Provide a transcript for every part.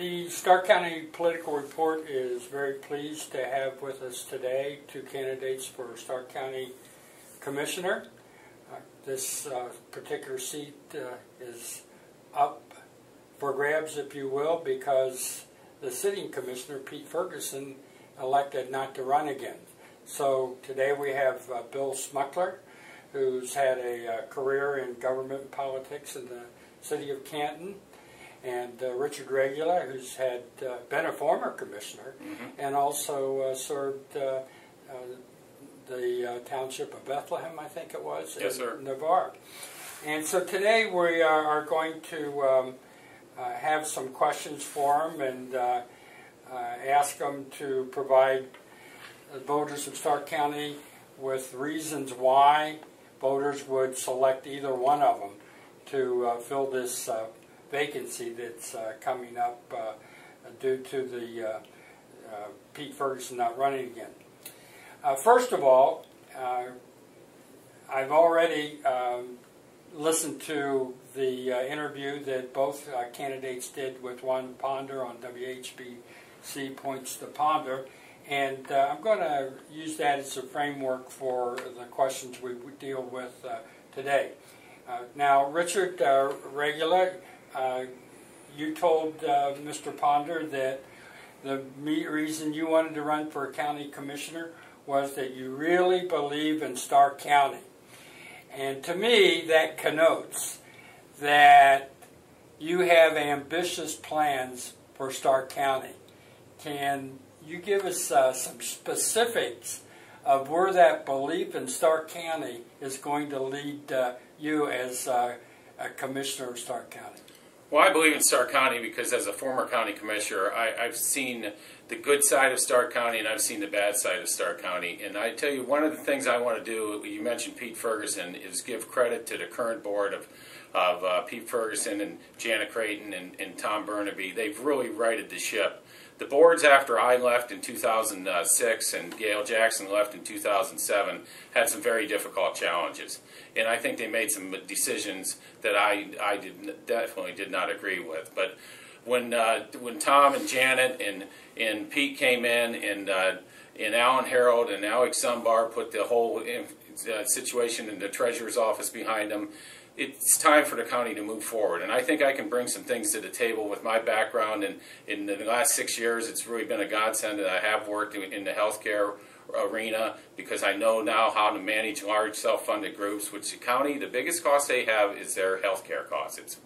The Stark County Political Report is very pleased to have with us today two candidates for Stark County Commissioner. Uh, This uh, particular seat uh, is up for grabs, if you will, because the sitting commissioner, Pete Ferguson, elected not to run again. So today we have uh, Bill Smuckler, who's had a uh, career in government politics in the city of Canton, and uh, Richard Regula, who's had uh, been a former commissioner, and also uh, served uh, uh, the uh, township of Bethlehem, I think it was, Yes, in sir. Navarre. And so today we are, are going to um, uh, have some questions for him and uh, uh, ask him to provide the voters of Stark County with reasons why voters would select either one of them to uh, fill this uh, vacancy that's uh, coming up uh, due to the uh, uh, Pete Ferguson not running again. First of all, I've already um, listened to the interview that both candidates did with Ron Ponder on WHBC Points to Ponder, and uh, I'm going to use that as a framework for the questions we deal with uh, today. Uh, now, Richard Regula, uh, you told uh, Mr. Ponder that the reason you wanted to run for a county commissioner was that you really believe in Stark County. And to me, that connotes that you have ambitious plans for Stark County. Can you give us uh, some specifics of where that belief in Stark County is going to lead uh, you as uh, a commissioner of Stark County? Well, I believe in Stark County because as a former county commissioner, I, I've seen the good side of Stark County and I've seen the bad side of Stark County. And I tell you, one of the things I want to do, you mentioned Pete Ferguson, is give credit to the current board of, of uh, Pete Ferguson and Janet Creighton and, and Tom Bernabei. They've really righted the ship. The boards after I left in 2006 and Gail Jackson left in 2007 had some very difficult challenges, and I think they made some decisions that I I did definitely did not agree with. But when uh, when Tom and Janet and and Pete came in and uh, and Alan Harold and Alex Zumbar put the whole uh, situation in the treasurer's office behind them it's time for the county to move forward. And I think I can bring some things to the table with my background. And in the last six years, it's really been a godsend that I have worked in, the healthcare arena because I know now how to manage large self-funded groups. Which the county, the biggest cost they have is their healthcare costs. It's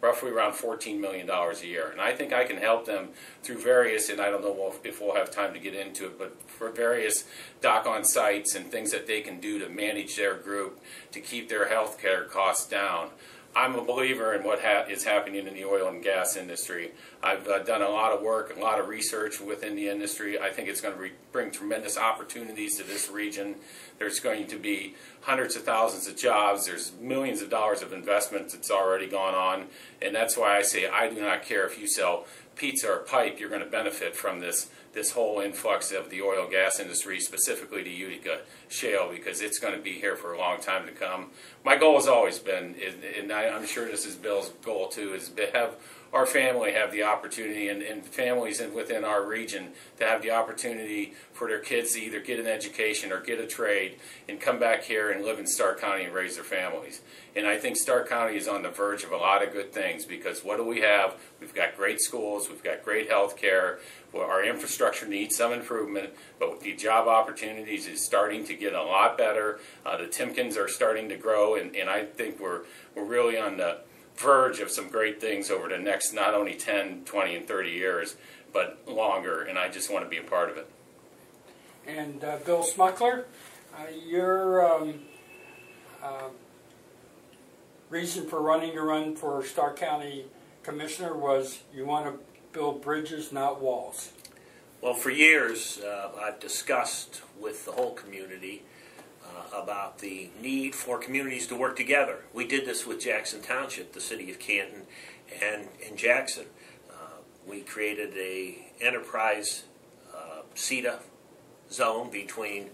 roughly around $14 million a year. And I think I can help them through various, and I don't know if we'll have time to get into it, but for various doc on sites and things that they can do to manage their group to keep their healthcare costs down. I'm a believer in what ha- is happening in the oil and gas industry. I've uh, done a lot of work, a lot of research within the industry. I think it's going to re- bring tremendous opportunities to this region. There's going to be hundreds of thousands of jobs. There's millions of dollars of investment that's already gone on. And that's why I say I do not care if you sell pizza or pipe, you're going to benefit from this this whole influx of the oil and gas industry, specifically to Utica shale, because it's going to be here for a long time to come. My goal has always been, and I'm sure this is Bill's goal too, is to have our family have the opportunity and, and families within our region to have the opportunity for their kids to either get an education or get a trade and come back here and live in Stark County and raise their families. And I think Stark County is on the verge of a lot of good things because what do we have? We've got great schools, we've got great health care, well, our infrastructure needs some improvement, but the job opportunities is starting to get a lot better. Uh, the Timkens are starting to grow, and, and I think we're, we're really on the verge of some great things over the next not only 10, 20, and 30 years, but longer, and I just want to be a part of it. And uh, Bill Smuckler, uh, your um, uh, reason for running to run for Stark County Commissioner was you want to build bridges, not walls. Well, for years, uh, I've discussed with the whole community uh, about the need for communities to work together. We did this with Jackson Township, the city of Canton, and in Jackson. Uh, we created a enterprise uh, CETA zone between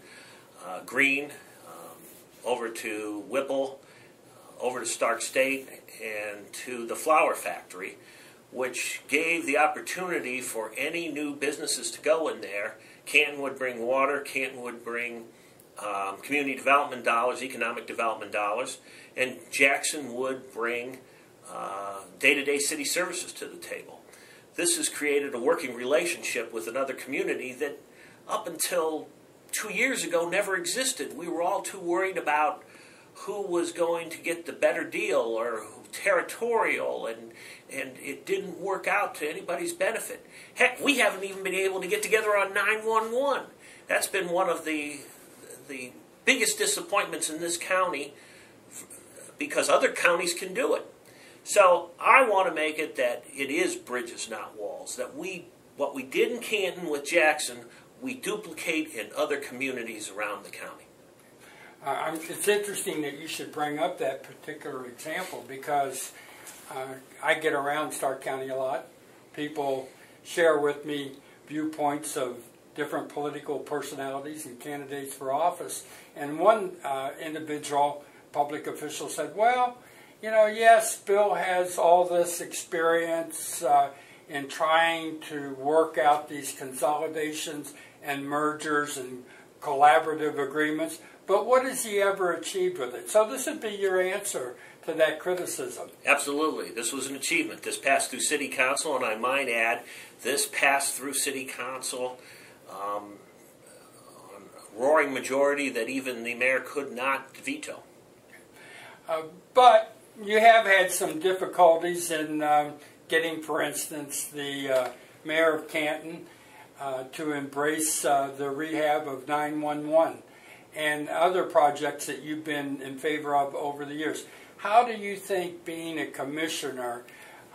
uh, Green um, over to Whipple, uh, over to Stark State, and to the flour factory, which gave the opportunity for any new businesses to go in there. Canton would bring water, Canton would bring um, community development dollars, economic development dollars, and Jackson would bring day to day city services to the table. This has created a working relationship with another community that, up until two years ago, never existed. We were all too worried about who was going to get the better deal or territorial, and and it didn't work out to anybody's benefit. Heck, we haven't even been able to get together on 911. That's been one of the the biggest disappointments in this county because other counties can do it. So I want to make it that it is bridges, not walls. That we what we did in Canton with Jackson, we duplicate in other communities around the county. Uh, it's interesting that you should bring up that particular example because uh, I get around Stark County a lot. People share with me viewpoints of different political personalities and candidates for office. And one uh, individual, public official, said, Well, you know, yes, Bill has all this experience uh, in trying to work out these consolidations and mergers and collaborative agreements, but what has he ever achieved with it? So this would be your answer to that criticism. Absolutely. This was an achievement. This passed through City Council, and I might add, this passed through City Council um, roaring majority that even the mayor could not veto. Uh, but you have had some difficulties in um, getting, for instance, the uh, mayor of Canton uh, to embrace uh, the rehab of 911 and other projects that you've been in favor of over the years. How do you think being a commissioner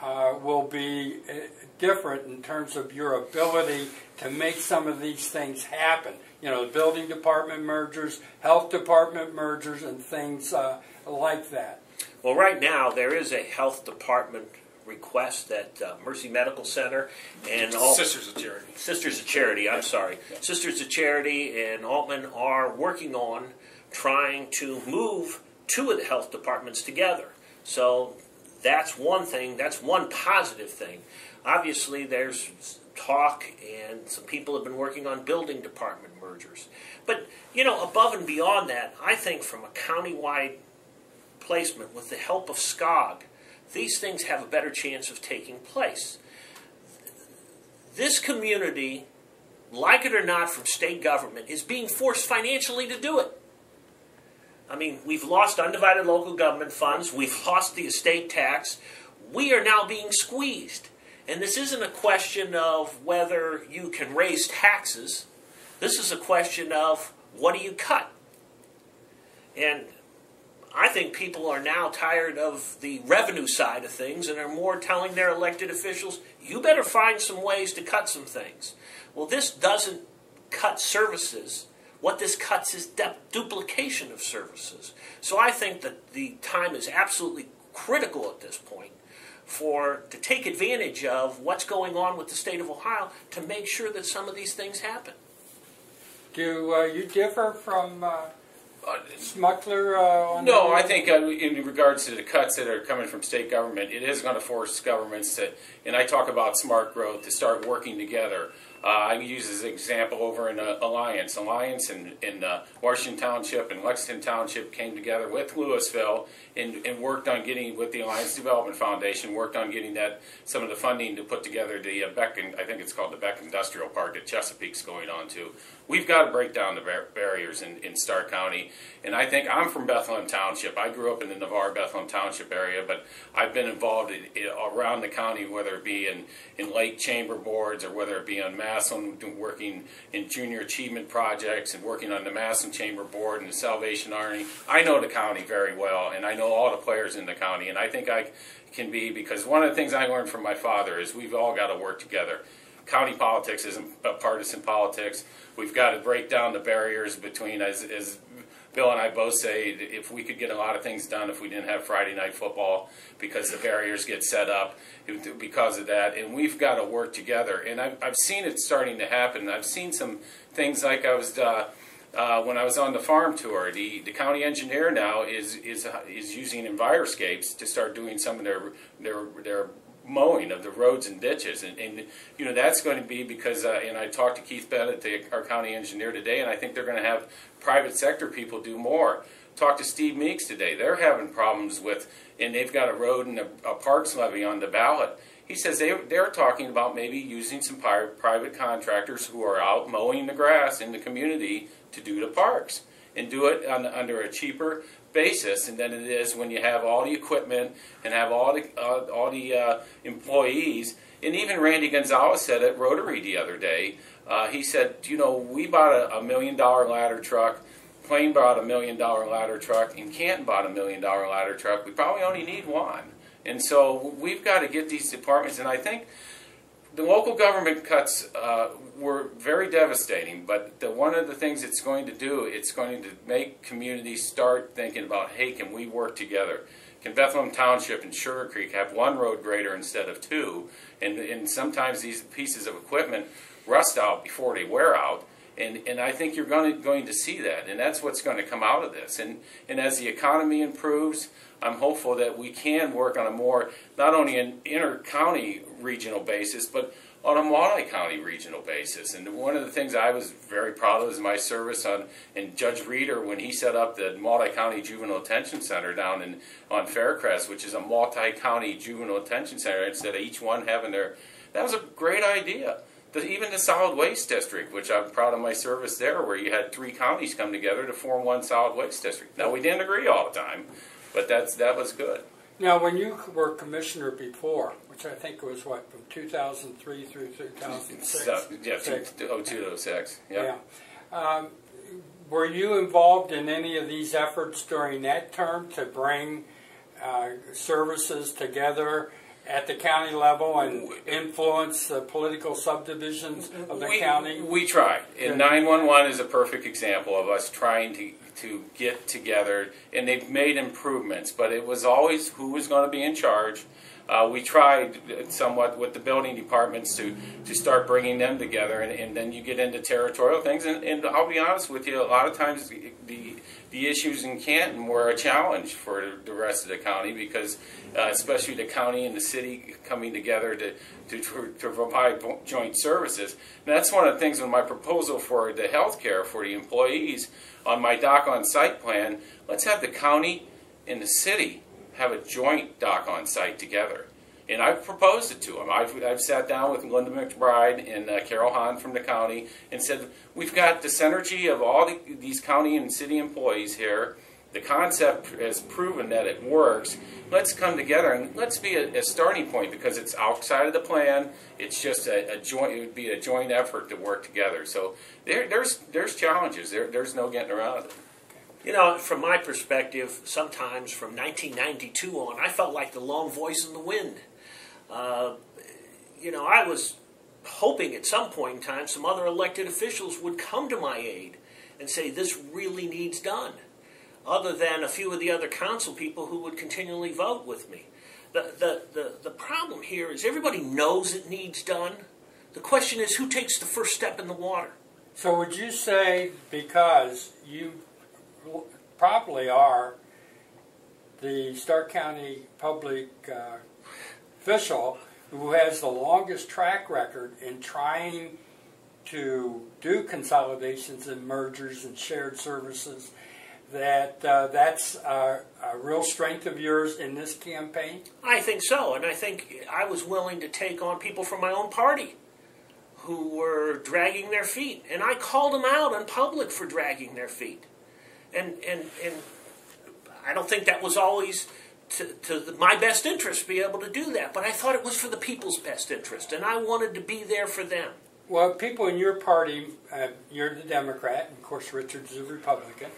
uh, will be uh, different in terms of your ability to make some of these things happen? You know, the building department mergers, health department mergers, and things uh, like that. Well, right now there is a health department request that uh, Mercy Medical Center and all Sisters of Charity. Sisters of Charity. I'm sorry, Yeah. Sisters of Charity and Aultman are working on trying to move two of the health departments together. So that's one thing. That's one positive thing. Obviously, there's talk, and some people have been working on building department mergers. But you know, above and beyond that, I think from a countywide placement with the help of SCOG, these things have a better chance of taking place. This community, like it or not from state government, is being forced financially to do it. I mean, we've lost undivided local government funds, we've lost the estate tax, we are now being squeezed. And this isn't a question of whether you can raise taxes. This is a question of what do you cut? And I think people are now tired of the revenue side of things and are more telling their elected officials, you better find some ways to cut some things. Well, this doesn't cut services. What this cuts is du- duplication of services. So I think that the time is absolutely critical at this point for to take advantage of what's going on with the state of Ohio to make sure that some of these things happen. Do uh, you differ from uh, Smuckler? Uh, on No, that? I think uh, in regards to the cuts that are coming from state government, it is going to force governments to, and I talk about smart growth, to start working together. Uh, I use as an example over in uh, Alliance. Alliance in, in uh, Washington Township and Lexington Township came together with Louisville and, and worked on getting, with the Alliance Development Foundation, worked on getting that some of the funding to put together the uh, Beck, I think it's called the Beck Industrial Park that Chesapeake's going on to. We've got to break down the bar- barriers in, in Stark County. And I think I'm from Bethlehem Township. I grew up in the Navarre Bethlehem Township area, but I've been involved in, in, around the county, whether it be in, in lake chamber boards or whether it be on Massillon, do- working in junior achievement projects and working on the Massillon Chamber Board and the Salvation Army. I know the county very well, and I know all the players in the county, and I think I can be because one of the things I learned from my father is we've all got to work together. County politics isn't partisan politics. We've got to break down the barriers between, as, as Bill and I both say, if we could get a lot of things done if we didn't have Friday night football because the barriers get set up because of that. And we've got to work together. And I've, I've seen it starting to happen. I've seen some things like I was. Uh, uh, when I was on the farm tour, the, the county engineer now is is is using Enviroscapes to start doing some of their their their mowing of the roads and ditches, and, and you know that's going to be because. Uh, and I talked to Keith Bennett, the, our county engineer, today, and I think they're going to have private sector people do more. Talked to Steve Meeks today. They're having problems with, and they've got a road and a, a parks levy on the ballot. He says they, they're talking about maybe using some pri- private contractors who are out mowing the grass in the community to do the parks and do it on, under a cheaper basis and then it is when you have all the equipment and have all the uh, all the uh, employees. And even Randy Gonzalez said at Rotary the other day. Uh, he said, you know, we bought a, a million dollar ladder truck. Plain bought a million dollar ladder truck, and Canton bought a million dollar ladder truck. We probably only need one. And so we've got to get these departments, and I think the local government cuts uh, were very devastating, but the, one of the things it's going to do, it's going to make communities start thinking about, hey, can we work together? Can Bethlehem Township and Sugar Creek have one road grader instead of two? And, and sometimes these pieces of equipment rust out before they wear out. And, and I think you're going to, going to see that, and that's what's going to come out of this. And, and as the economy improves, I'm hopeful that we can work on a more, not only an inter-county regional basis, but on a multi-county regional basis. And one of the things I was very proud of is my service on, and Judge Reeder, when he set up the multi-county juvenile detention center down in on Faircrest, which is a multi-county juvenile detention center, instead of each one having their, that was a great idea. The, even the solid waste district, which I'm proud of my service there, where you had three counties come together to form one solid waste district. Now we didn't agree all the time, but that's that was good. Now, when you were commissioner before, which I think was what, from 2003 through 2006? So, yeah, Six. two- 0206. Yeah. Yeah. Um, were you involved in any of these efforts during that term to bring uh, services together at the county level and influence the political subdivisions of the we, county? We tried, and Good. 911 is a perfect example of us trying to to get together, and they've made improvements. But it was always who was going to be in charge. Uh, we tried somewhat with the building departments to, to start bringing them together, and, and then you get into territorial things. And, and I'll be honest with you, a lot of times the, the, issues in Canton were a challenge for the rest of the county because, uh, especially the county and the city coming together to, to, to provide joint services. And that's one of the things with my proposal for the health care for the employees on my dock on site plan. Let's have the county and the city have a joint dock on site together. And I've proposed it to them. I've, I've sat down with Linda McBride and uh, Carol Hahn from the county and said, we've got the synergy of all the, these county and city employees here. The concept has proven that it works. Let's come together and let's be a, a starting point because it's outside of the plan. It's just a, a joint. It would be a joint effort to work together. So there, there's there's challenges. There, there's no getting around it. You know, from my perspective, sometimes from 1992 on, I felt like the lone voice in the wind. Uh, you know, I was hoping at some point in time some other elected officials would come to my aid and say this really needs done, other than a few of the other council people who would continually vote with me. The, the, the, the problem here is everybody knows it needs done. The question is who takes the first step in the water? So would you say because you probably are the Stark County public uh, official who has the longest track record in trying to do consolidations and mergers and shared services, that uh, that's a, a real strength of yours in this campaign? I think so, and I think I was willing to take on people from my own party who were dragging their feet, and I called them out in public for dragging their feet, and and and I don't think that was always to, to the, my best interest to be able to do that, but I thought it was for the people's best interest, and I wanted to be there for them. Well, people in your party, uh, you're the Democrat, and of course Richard's a Republican,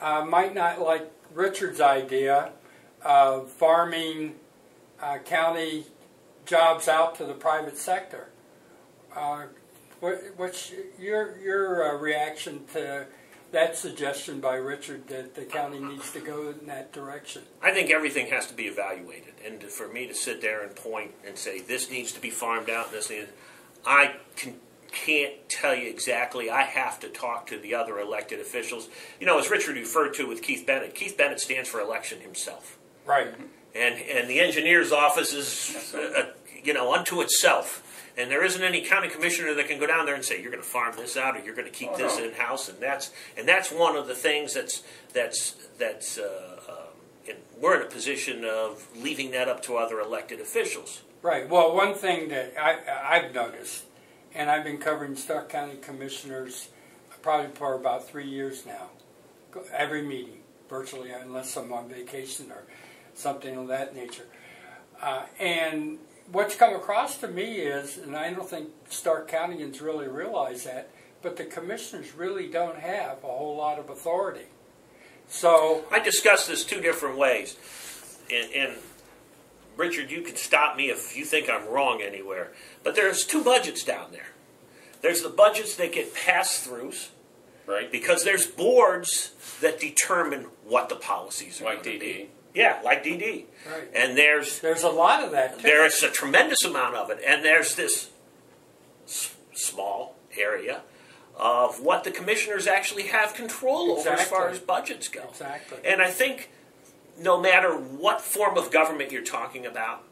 uh, might not like Richard's idea of farming uh, county jobs out to the private sector. Uh, what, what's your your uh, reaction to that suggestion by Richard that the county needs to go in that direction? I think everything has to be evaluated, and for me to sit there and point and say this needs to be farmed out, and this needs, I can, can't tell you exactly. I have to talk to the other elected officials. You know, as Richard referred to with Keith Bennett, Keith Bennett stands for election himself. Right. And, and the engineer's office is a, you know, unto itself. And there isn't any county commissioner that can go down there and say, you're going to farm this out or you're going to keep Oh, this no. in house. And that's, and that's one of the things that's, that's, that's, uh, um, we're in a position of leaving that up to other elected officials. Right. Well, one thing that I, I've noticed, and I've been covering Stark County commissioners probably for about three years now, every meeting, virtually, unless I'm on vacation or something of that nature. Uh, and what's come across to me is, and I don't think Stark Countyans really realize that, but the commissioners really don't have a whole lot of authority. So, I discussed this two different ways. And, and Richard, you can stop me if you think I'm wrong anywhere. But there's two budgets down there. There's the budgets that get pass throughs right? because there's boards that determine what the policies are. Like gonna be. DD. Yeah, like DD. Right. And there's there's a lot of that too. there is a tremendous amount of it, and there's this s- small area of what the commissioners actually have control over as far as budgets go. Exactly. And I think no matter what form of government you're talking about,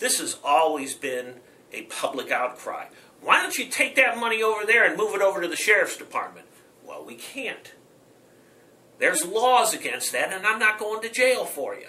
this has always been a public outcry. Why don't you take that money over there and move it over to the sheriff's department? Well, we can't. There's laws against that, and I'm not going to jail for you.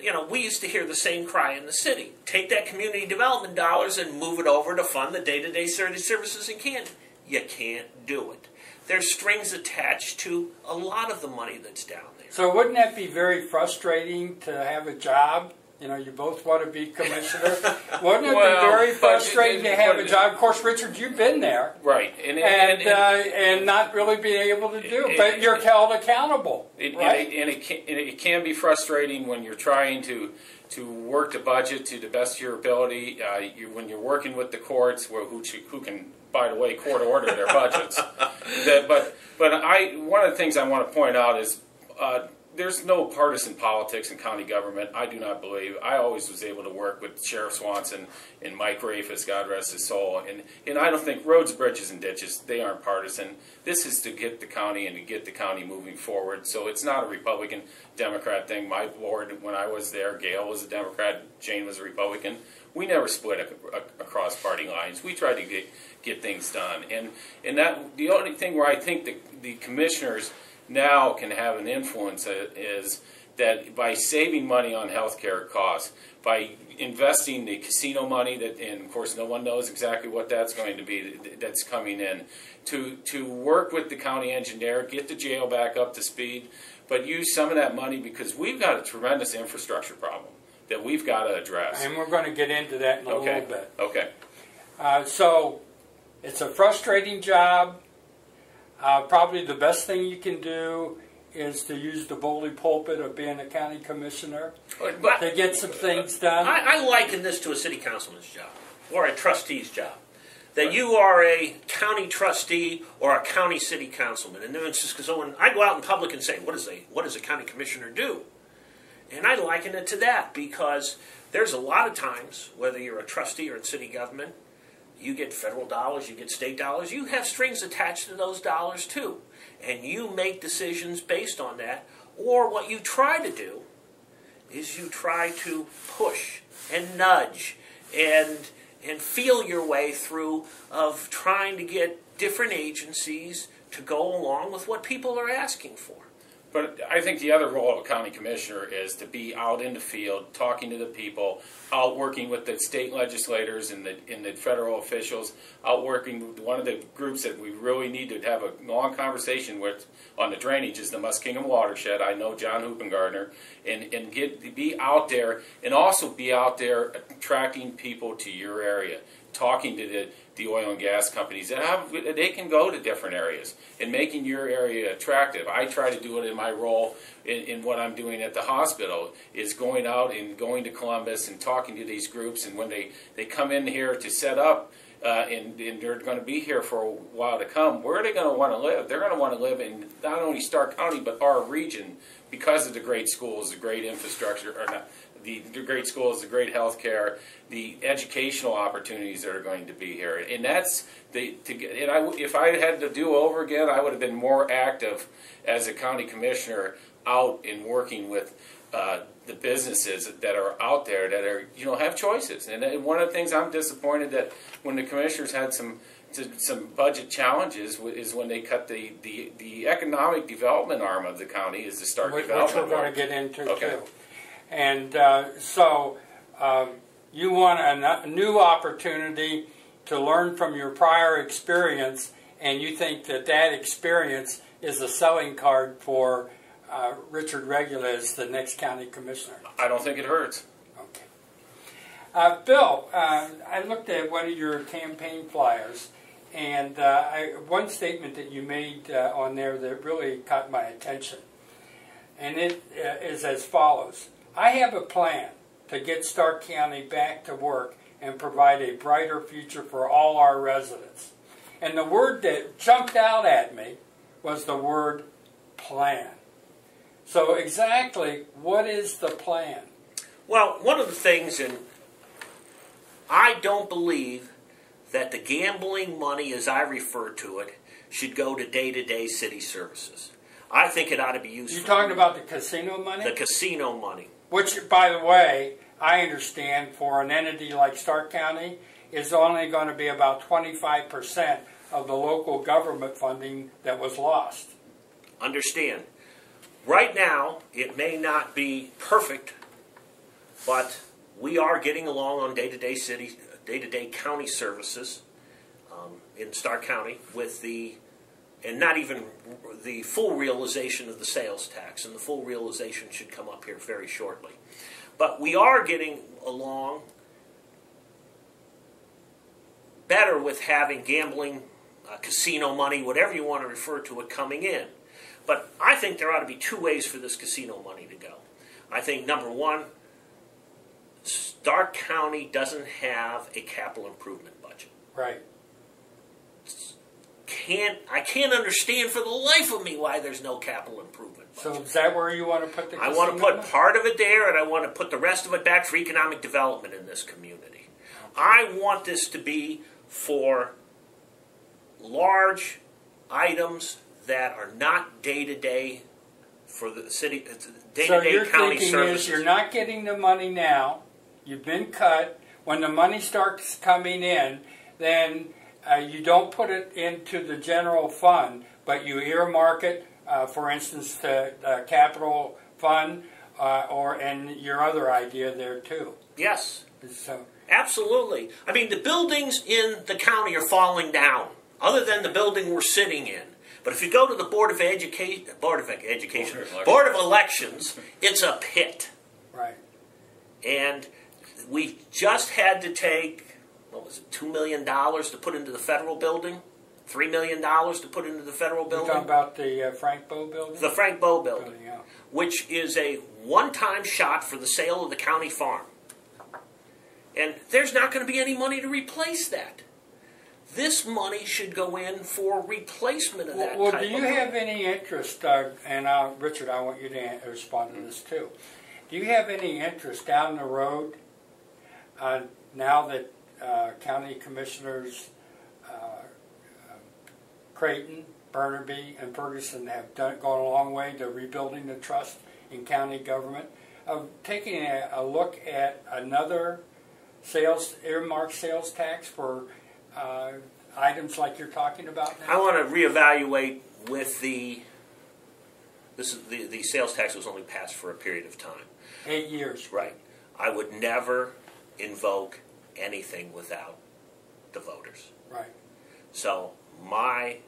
You know, we used to hear the same cry in the city. Take that community development dollars and move it over to fund the day to day services in Canton. You can't do it. There's strings attached to a lot of the money that's down there. So wouldn't that be very frustrating to have a job? You know, you both want to be commissioner. wouldn't it Well, be very but- frustrating to have but- a job? Of course, Richard, you've been there, Right. And, and and, uh, and not really being able to do. It- But you're held accountable, It, right? and, it, and, it can, and it can be frustrating when you're trying to to work the budget to the best of your ability. Uh, you, when you're working with the courts, who, who, who can, by the way, court order their budgets. that, but but I one of the things I want to point out is. Uh, there's no partisan politics in county government. I do not believe. I always was able to work with Sheriff Swanson and Mike Rafus, God rest his soul. And and I don't think roads, bridges, and ditches they aren't partisan. This is to get the county and to get the county moving forward. So it's not a Republican Democrat thing. My board, when I was there, Gail was a Democrat, Jane was a Republican. We never split across party lines. We tried to get get things done. And and that the only thing where I think the the commissioners now can have an influence uh, is that by saving money on healthcare costs, by investing the casino money that, and of course no one knows exactly what that's going to be that's coming in, to to work with the county engineer, get the jail back up to speed, but use some of that money because we've got a tremendous infrastructure problem that we've got to address. and we're going to get into that in a Okay. little bit. Okay. Uh, so it's a frustrating job. Uh, probably the best thing you can do is to use the bully pulpit of being a county commissioner But to get some things done. I, I liken this to a city councilman's job or a trustee's job. That you are a county trustee or a county city councilman, and then it's just because when I go out in public and say, "What does a what does a county commissioner do?" and I liken it to that because there's a lot of times, whether you're a trustee or in city government, you get federal dollars, you get state dollars, you have strings attached to those dollars too, and you make decisions based on that. Or what you try to do is you try to push and nudge and and feel your way through of trying to get different agencies to go along with what people are asking for. But I think the other role of a county commissioner is to be out in the field, talking to the people, out working with the state legislators and the, and the federal officials, out working with one of the groups that we really need to have a long conversation with on the drainage is the Muskingum watershed. I know John Hoopingarner, and, and get be out there and also be out there attracting people to your area, talking to the the oil and gas companies that have they can go to different areas and making your area attractive. I try to do it in my role in, in what I'm doing at the hospital is going out and going to Columbus and talking to these groups and when they, they come in here to set up uh, and, and they're going to be here for a while to come, where are they going to want to live? They're going to want to live in not only Stark County but our region because of the great schools, the great infrastructure, or not the, the great schools, the great health care, the educational opportunities that are going to be here. And that's the to get. And I, if I had to do over again, I would have been more active as a county commissioner out in working with uh, the businesses that are out there that are you know have choices. And, and one of the things I'm disappointed that when the commissioners had some some budget challenges is when they cut the, the, the economic development arm of the county is the start which, development. Which we're going to get into okay. too. And uh, so um, you want a, a new opportunity to learn from your prior experience, and you think that that experience is a selling card for uh, Richard Regula as the next county commissioner. I don't think it hurts. Okay. Uh, Bill, uh, I looked at one of your campaign flyers, and uh, I, one statement that you made uh, on there that really caught my attention, and it uh, is as follows: I have a plan to get Stark County back to work and provide a brighter future for all our residents. And the word that jumped out at me was the word plan. So, exactly what is the plan? Well, one of the things, and I don't believe that the gambling money, as I refer to it, should go to day to day city services. I think it ought to be used. You're talking about the casino money? The casino money. Which, by the way, I understand for an entity like Stark County is only going to be about 25% of the local government funding that was lost. Understand. Right now, it may not be perfect, but we are getting along on day-to-day city, day-to-day county services um, in Stark County with the, and not even the full realization of the sales tax, and the full realization should come up here very shortly. But we are getting along better with having gambling, uh, casino money, whatever you want to refer to it, coming in. But I think there ought to be two ways for this casino money to go. I think number one, Stark County doesn't have a capital improvement budget. Right. Can't I can't understand for the life of me why there's no capital improvement budget. So is that where you want to put the? I want to put money? part of it there, and I want to put the rest of it back for economic development in this community. I want this to be for large items that are not day to day for the city, day to day your county thinking services. is you're not getting the money now. You've been cut. When the money starts coming in, then uh, you don't put it into the general fund, but you earmark it, uh, for instance, to the capital fund, uh, or and your other idea there too. yes, So absolutely. I mean, the buildings in the county are falling down, other than the building we're sitting in. But if you go to the Board of Education, Board of Education, Board of Elections. Board of Elections, it's a pit. right. And we just had to take, what was it, $2 million to put into the federal building? $3 million to put into the federal You're building? talking about the uh, Frank Bow building. The Frank Bow building, Building, yeah. which is a one time shot for the sale of the county farm. And there's not going to be any money to replace that. This money should go in for replacement of that Well, do you have any interest, uh, and uh, Richard, I want you to respond to this too. Do you have any interest down the road, uh, now that uh, county commissioners uh, uh, Creighton, Bernabei, and Ferguson have done, gone a long way to rebuilding the trust in county government, of taking a, a look at another sales, earmarked sales tax for uh, items like you're talking about now? I want to reevaluate with the. This is the, the sales tax was only passed for a period of time. Eight years. Right. I would never invoke anything without the voters. Right. So my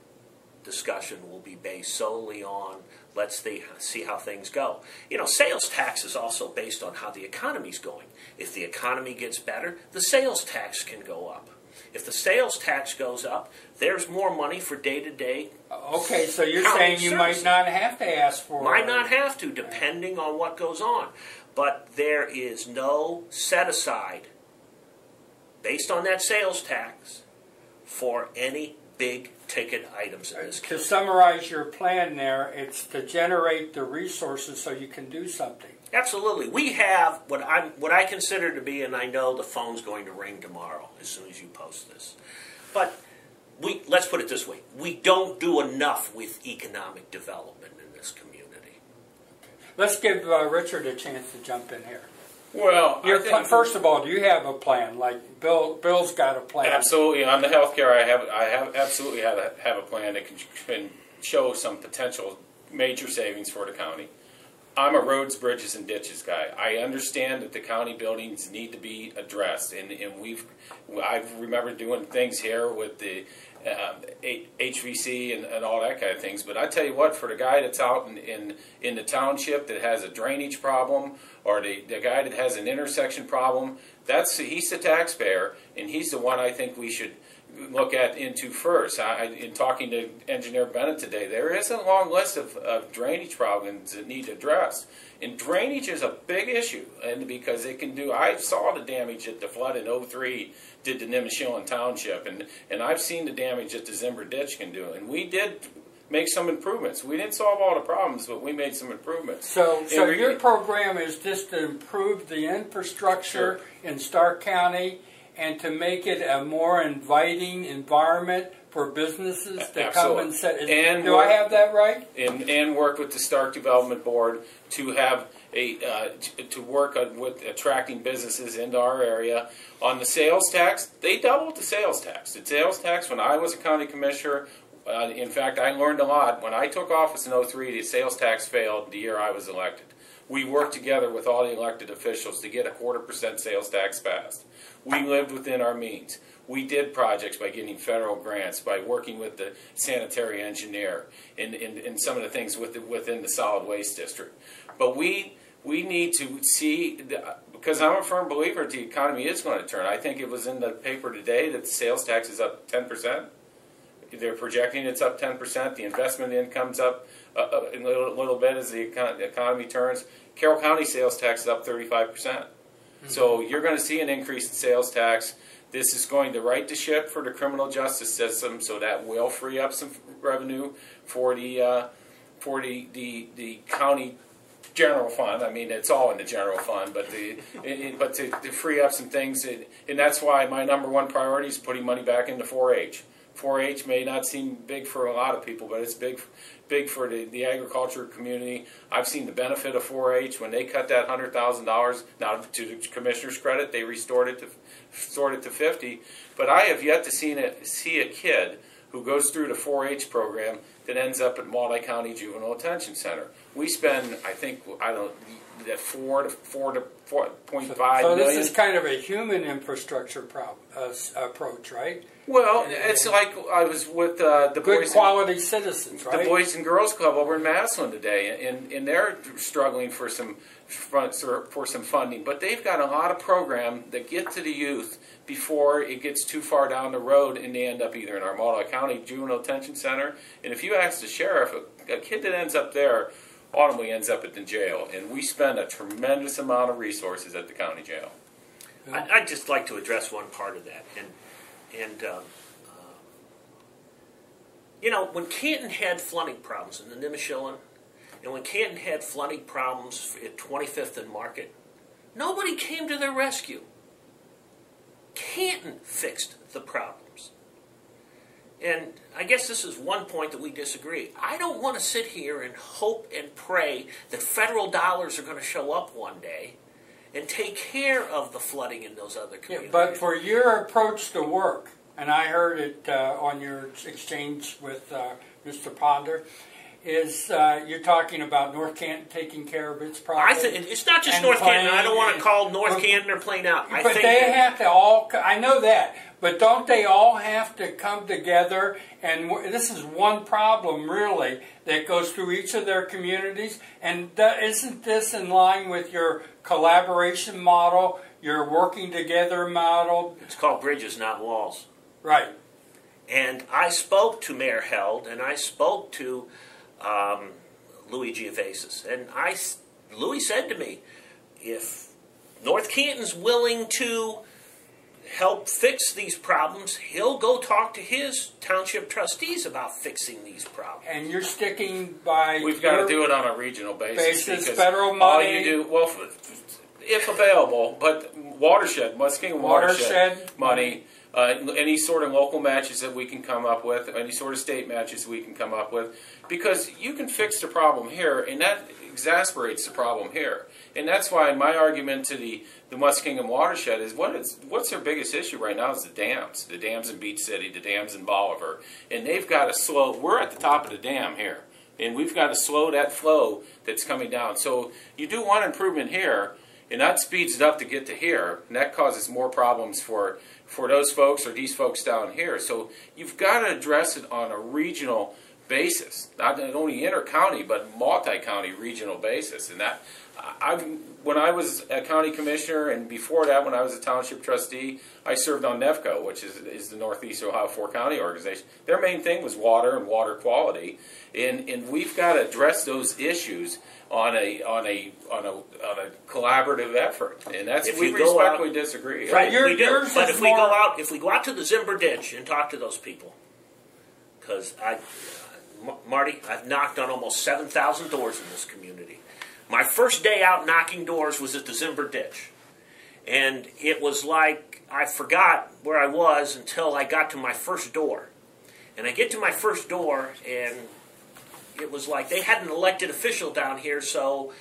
discussion will be based solely on let's see, see how things go. You know, sales tax is also based on how the economy's going. If the economy gets better, the sales tax can go up. If the sales tax goes up, there's more money for day to day. Okay, so you're saying you services. might not have to ask for. Might not have to, depending on what goes on. But there is no set aside based on that sales tax for any big ticket items in this To summarize your plan there, it's to generate the resources so you can do something. Absolutely. We have what I what I consider to be, and I know the phone's going to ring tomorrow as soon as you post this. But we let's put it this way: we don't do enough with economic development in this community. Let's give uh, Richard a chance to jump in here. Well, think- first of all, do you have a plan? Like Bill, Bill's got a plan. Absolutely, on the healthcare, I have, I have absolutely have a, have a plan that can, can show some potential major savings for the county. I'm a roads, bridges, and ditches guy. I understand that the county buildings need to be addressed, and, and we've, I remember doing things here with the um, H- HVC and, and all that kind of things. But I tell you what, for the guy that's out in, in, in the township that has a drainage problem, or the, the guy that has an intersection problem, that's he's the taxpayer, and he's the one I think we should look at into first. I, in talking to Engineer Bennett today, there is a long list of, of drainage problems that need addressed. And drainage is a big issue, and because it can do, I saw the damage that the flood in 03 did to Nimishillen Township, and, and I've seen the damage that the Zimber Ditch can do. And we did make some improvements. We didn't solve all the problems, but we made some improvements. So, so we- your program is just to improve the infrastructure in Stark County and to make it a more inviting environment for businesses to come and set. is- And do I have that right? and, and work with the Stark Development Board to have a uh, t- to work on, with attracting businesses into our area. On the sales tax, they doubled the sales tax. The sales tax when I was a county commissioner. Uh, in fact, I learned a lot when I took office in 03. The sales tax failed the year I was elected. We worked together with all the elected officials to get a quarter percent sales tax passed. We lived within our means. We did projects by getting federal grants, by working with the sanitary engineer, and, and some of the things with the, within the solid waste district. But we we need to see the, because I'm a firm believer the economy is going to turn. I think it was in the paper today that the sales tax is up ten percent. They're projecting it's up ten percent. The investment income's up uh, uh, a little, little bit as the econ- economy turns. Carroll County sales tax is up thirty five percent. So you're going to see an increase in sales tax. This is going to right the ship for the criminal justice system, so that will free up some revenue for the uh, for the, the the county general fund. I mean, it's all in the general fund, but the it, it- but to, to free up some things, it, and that's why my number one priority is putting money back into 4-H. 4-H may not seem big for a lot of people, but it's big big for the, the agriculture community. I've seen the benefit of 4-H when they cut that hundred thousand dollars. Now, to the commissioner's credit, they restored it to restored it to 50. But I have yet to see a, see a kid who goes through the 4-H program that ends up at Multi County Juvenile Detention Center. We spend, I think, I don't, that four to four to four point five So million. this is kind of a human infrastructure prob- uh, approach, right? well, it's like I was with uh, the Good boys. and- quality citizens, the? Boys and Girls Club over in Massillon today, and, and they're struggling for some for some funding. But they've got a lot of program that get to the youth before it gets too far down the road, and they end up either in our Multi County Juvenile Detention Center. And if you ask the sheriff, a, a kid that ends up there ultimately ends up at the jail. And we spend a tremendous amount of resources at the county jail. I- I'd just like to address one part of that, and and um, uh, you know when Canton had flooding problems in the Nimishillen, and when Canton had flooding problems at 25th and Market, nobody came to their rescue. Canton fixed the problems. And I guess this is one point that we disagree. I don't want to sit here and hope and pray that federal dollars are going to show up one day and take care of the flooding in those other Yeah, communities. but for your approach to work, and I heard it uh, on your exchange with uh, Mr. Ponder, is uh, you're talking about North Canton taking care of its I problems. think it's not just North Canton. I don't want to call North but- Canton or Plain out. I but think they have to all. I know that, but don't they all have to come together? And w- this is one problem, really, that goes through each of their communities. And is isn't this in line with your collaboration model, your working together model? it's called bridges, not walls. Right. And I spoke to Mayor Held, and I spoke to um, Louis Giavasis, and I, Louis said to me, if North Canton's willing to help fix these problems, he'll go talk to his township trustees about fixing these problems. And you're sticking by. We've got to do it on a regional basis. Basis, because federal All money. you do, well, if available, but watershed, Muskingum watershed, Watershed. money, uh, any sort of local matches that we can come up with, any sort of state matches we can come up with, because you can fix the problem here, and that exasperates the problem here. And that's why my argument to the, the Muskingum watershed is what is what's their biggest issue right now is the dams, the dams in Beach City, the dams in Bolivar, and they've got to slow. We're at the top of the dam here, and we've got to slow that flow that's coming down. So you do want improvement here, and that speeds it up to get to here, and that causes more problems for for those folks or these folks down here. So you've got to address it on a regional basis, not only inter-county but multi-county regional basis. And that I- I've when I was a county commissioner and before that when I was a township trustee, I served on NEFCO, which is, is the Northeast Ohio Four County organization. Their main thing was water and water quality, and and we've got to address those issues on a on a on a on a collaborative effort. And that's If we you go out- respectfully disagree. Right, your- we do. yours But if we go out, if we go out to the Zimber ditch and talk to those people, because I, uh, Marty, I've knocked on almost seven thousand doors in this community. My first day out knocking doors was at the Zimber ditch, and it was like I forgot where I was until I got to my first door, and I get to my first door and. It was like they had an elected official down here, so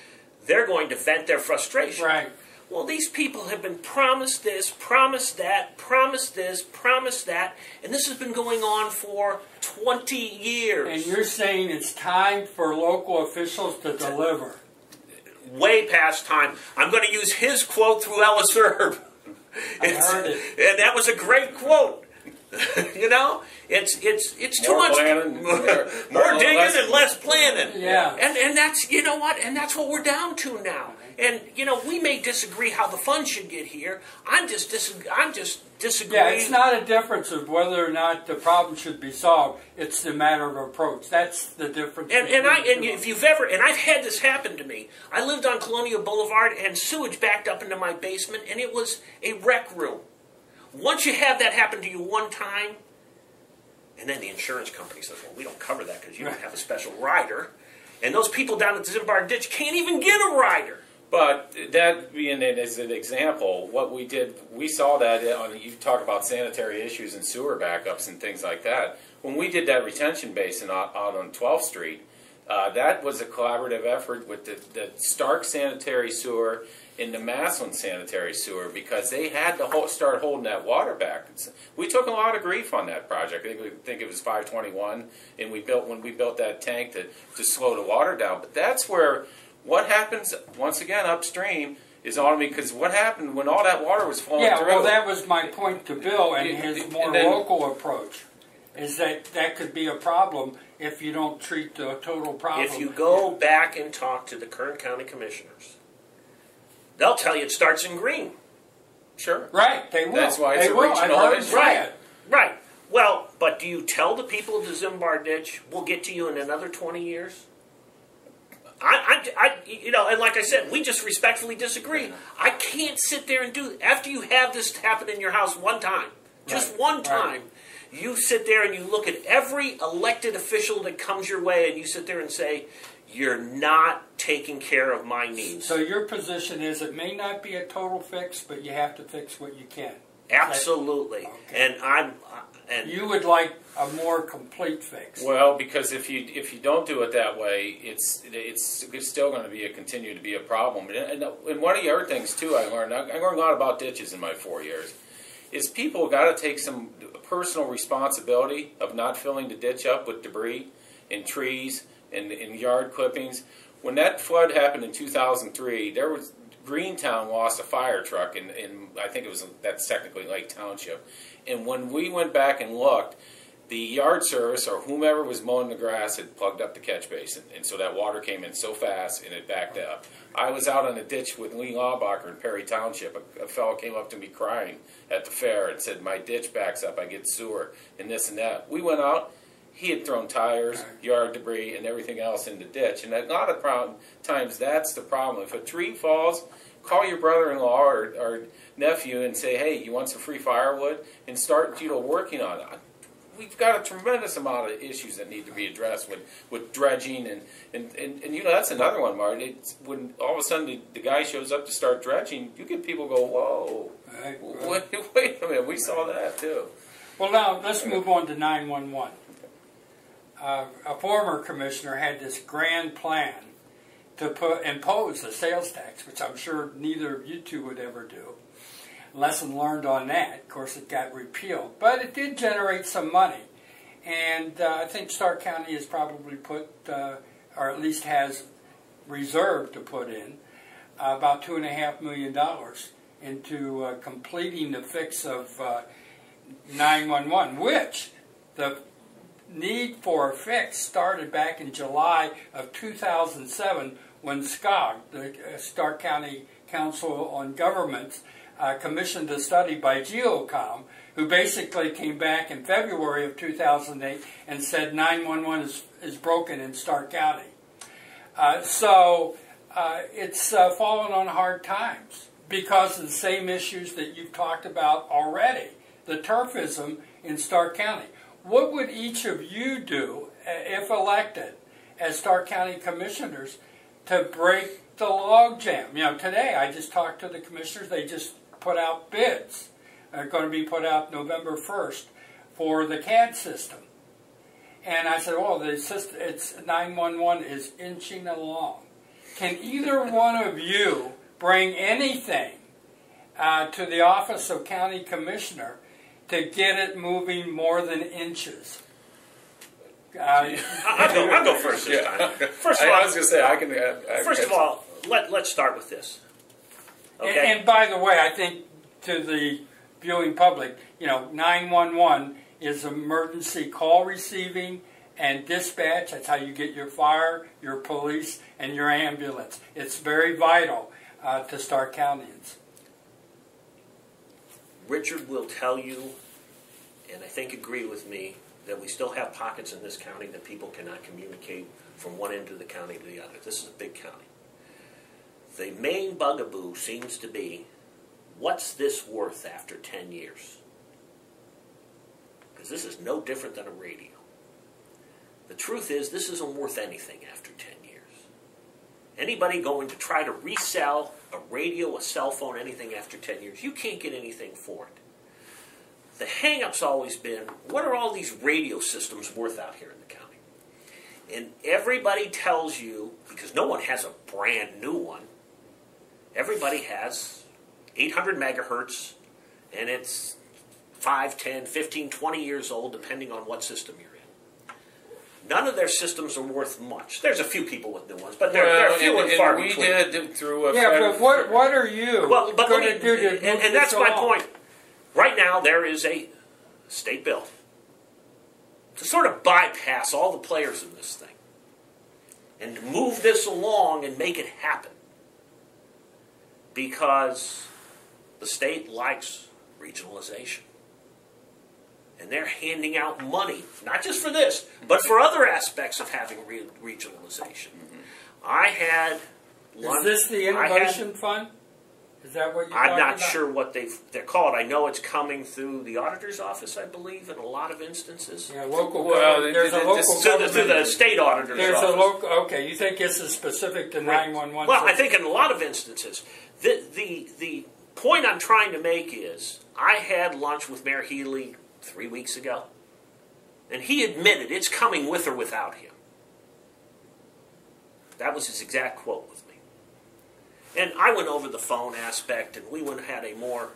they're going to vent their frustration. Right. Well, these people have been promised this, promised that, promised this, promised that, and this has been going on for 20 years. And you're saying it's time for local officials to deliver. Way past time. I'm going to use his quote through Ellis Herb. I heard it. And that was a great quote. you know, it's it's it's too much planning, more, more- more digging less- and less planning. Yeah. And and that's you know what, and that's what we're down to now. And you know, we may disagree how the funds should get here. I'm just dis- I'm just disagreeing. Yeah, it's not a difference of whether or not the problem should be solved. It's the matter of approach. That's the difference. And, and I and if you've ever and I've had this happen to me. I lived on Colonial Boulevard and sewage backed up into my basement and it was a rec room. Once you have that happen to you one time, and then the insurance company says, "Well, we don't cover that because you don't have a special rider," and those people down at the Zimber ditch can't even get a rider. But that being as an example, what we did, we saw that on, you talk about sanitary issues and sewer backups and things like that. When we did that retention basin out, out on 12th Street, uh, that was a collaborative effort with the, the Stark sanitary sewer and the Massillon sanitary sewer because they had to start holding that water back. We took a lot of grief on that project. I think, we think it was 521, and we built when we built that tank to, to slow the water down. But that's where what happens once again upstream is on me because what happened when all that water was flowing yeah, through? well, that was my point to Bill and Yeah, his and more then- local approach. Is that that could be a problem if you don't treat the total problem. If you go back and talk to the current county commissioners, they'll tell you it starts in green. sure. right, they will. That's why it's they a will. regional I've issue. Right. it. Right. Well, but do you tell the people of the Zimber ditch, we'll get to you in another 20 years? I, I, I, you know, and like I said, we just respectfully disagree. I can't sit there and do, after you have this happen in your house one time, just Right. one Right. time, you sit there and you look at every elected official that comes your way and you sit there and say, you're not taking care of my needs. So your position is it may not be a total fix, but you have to fix what you can. Absolutely. Okay. And I'm, and You would like a more complete fix. Well, because if you if you don't do it that way, it's it's, it's still going to be a continue to be a problem. And, and, one of the other things too, I learned I learned a lot about ditches in my four years. Is people got to take some personal responsibility of not filling the ditch up with debris and trees and, and yard clippings. When that flood happened in 2003, there was Greentown lost a fire truck, and in, I think it was that's technically Lake Township. And when we went back and looked, the yard service or whomever was mowing the grass had plugged up the catch basin, and so that water came in so fast and it backed up. I was out on a ditch with Lee Laubacher in Perry Township. A, a fellow came up to me crying at the fair and said, "My ditch backs up. I get sewer and this and that." We went out. He had thrown tires, yard debris, and everything else in the ditch. And a lot of problem, times that's the problem. If a tree falls, call your brother-in-law or, or nephew and say, hey, you want some free firewood? And start, you know, working on it. We've got a tremendous amount of issues that need to be addressed with, with dredging and, and, and, and you know that's another one, Martin. It's when all of a sudden the, the guy shows up to start dredging, you get people go, whoa, Right, right. wait, wait a minute, we saw that too. Well, now let's move on to 911. Uh, a former commissioner had this grand plan to put impose a sales tax, which I'm sure neither of you two would ever do. Lesson learned on that. Of course, it got repealed, but it did generate some money, and uh, I think Stark County has probably put, uh, or at least has reserved to put in, uh, about two and a half million dollars into completing the fix of uh, 911, which the need for a fix started back in July of 2007 when SCOG, the uh, Stark County Council on Governments, uh, commissioned a study by GeoComm, who basically came back in February of 2008 and said 911 is, is broken in Stark County. Uh, so uh, it's uh, fallen on hard times because of the same issues that you've talked about already, the turfism in Stark County. What would each of you do, uh, if elected, as Stark County commissioners, to break the logjam? You know, today I just talked to the commissioners. They just put out bids. Are going to be put out November first for the CAD system. And I said, "Oh, the system, it's 911 is inching along. Can either one of you bring anything uh, to the office of county commissioner to get it moving more than inches?" Uh, I'll go, I'll go first this Yeah. time. First of all, I was going to say, I can. uh, I, I, First of all, let, let's start with this. And, and by the way, I think to the viewing public, you know, 911 is emergency call receiving and dispatch. That's how you get your fire, your police, and your ambulance. It's very vital uh, to Stark Countyans. Richard will tell you, and I think agree with me, that we still have pockets in this county that people cannot communicate from one end of the county to the other. This is a big county. The main bugaboo seems to be what's this worth after 10 years? Because this is no different than a radio. The truth is, this isn't worth anything after 10 years. Anybody going to try to resell a radio, a cell phone, anything after 10 years, you can't get anything for it. The hang-up's always been, what are all these radio systems worth out here in the county? And everybody tells you, because no one has a brand new one, everybody has 800 megahertz, and it's 5, 10, 15, 20 years old, depending on what system you're in. None of their systems are worth much. There's a few people with new ones, but they're, they're well, few and, and, and we between. did through a Yeah, federal- but what what are you Well, but let going me, to do to move and, and that's my along? point. Right now, there is a state bill to sort of bypass all the players in this thing and move this along and make it happen because the state likes regionalization. And they're handing out money, not just for this, but for other aspects of having re- regionalization. Mm-hmm. I had Is this the I had- innovation fund? Is that what you're I'm not about? sure what they they're called. I know it's coming through the auditor's office, I believe, in a lot of instances. Yeah, local Well, government. There's a local Through the, through the state auditor's There's office. a local. Okay, you think this is specific to Right. 911? Well, I think in a lot of instances, the the the point I'm trying to make is I had lunch with Mayor Healy three weeks ago, and he admitted it's coming with or without him. That was his exact quote with me. And I went over the phone aspect, and we went and had a more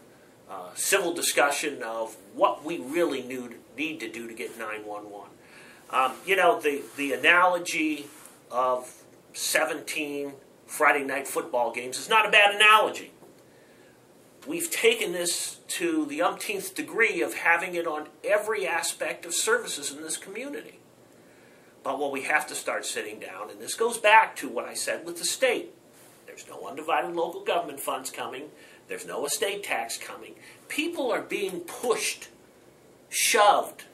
uh, civil discussion of what we really knew, need to do to get 911. Um, you know, the, the analogy of 17 Friday night football games is not a bad analogy. We've taken this to the umpteenth degree of having it on every aspect of services in this community. But what we have to start sitting down, and this goes back to what I said with the state. There's no undivided local government funds coming. There's no estate tax coming. People are being pushed, shoved,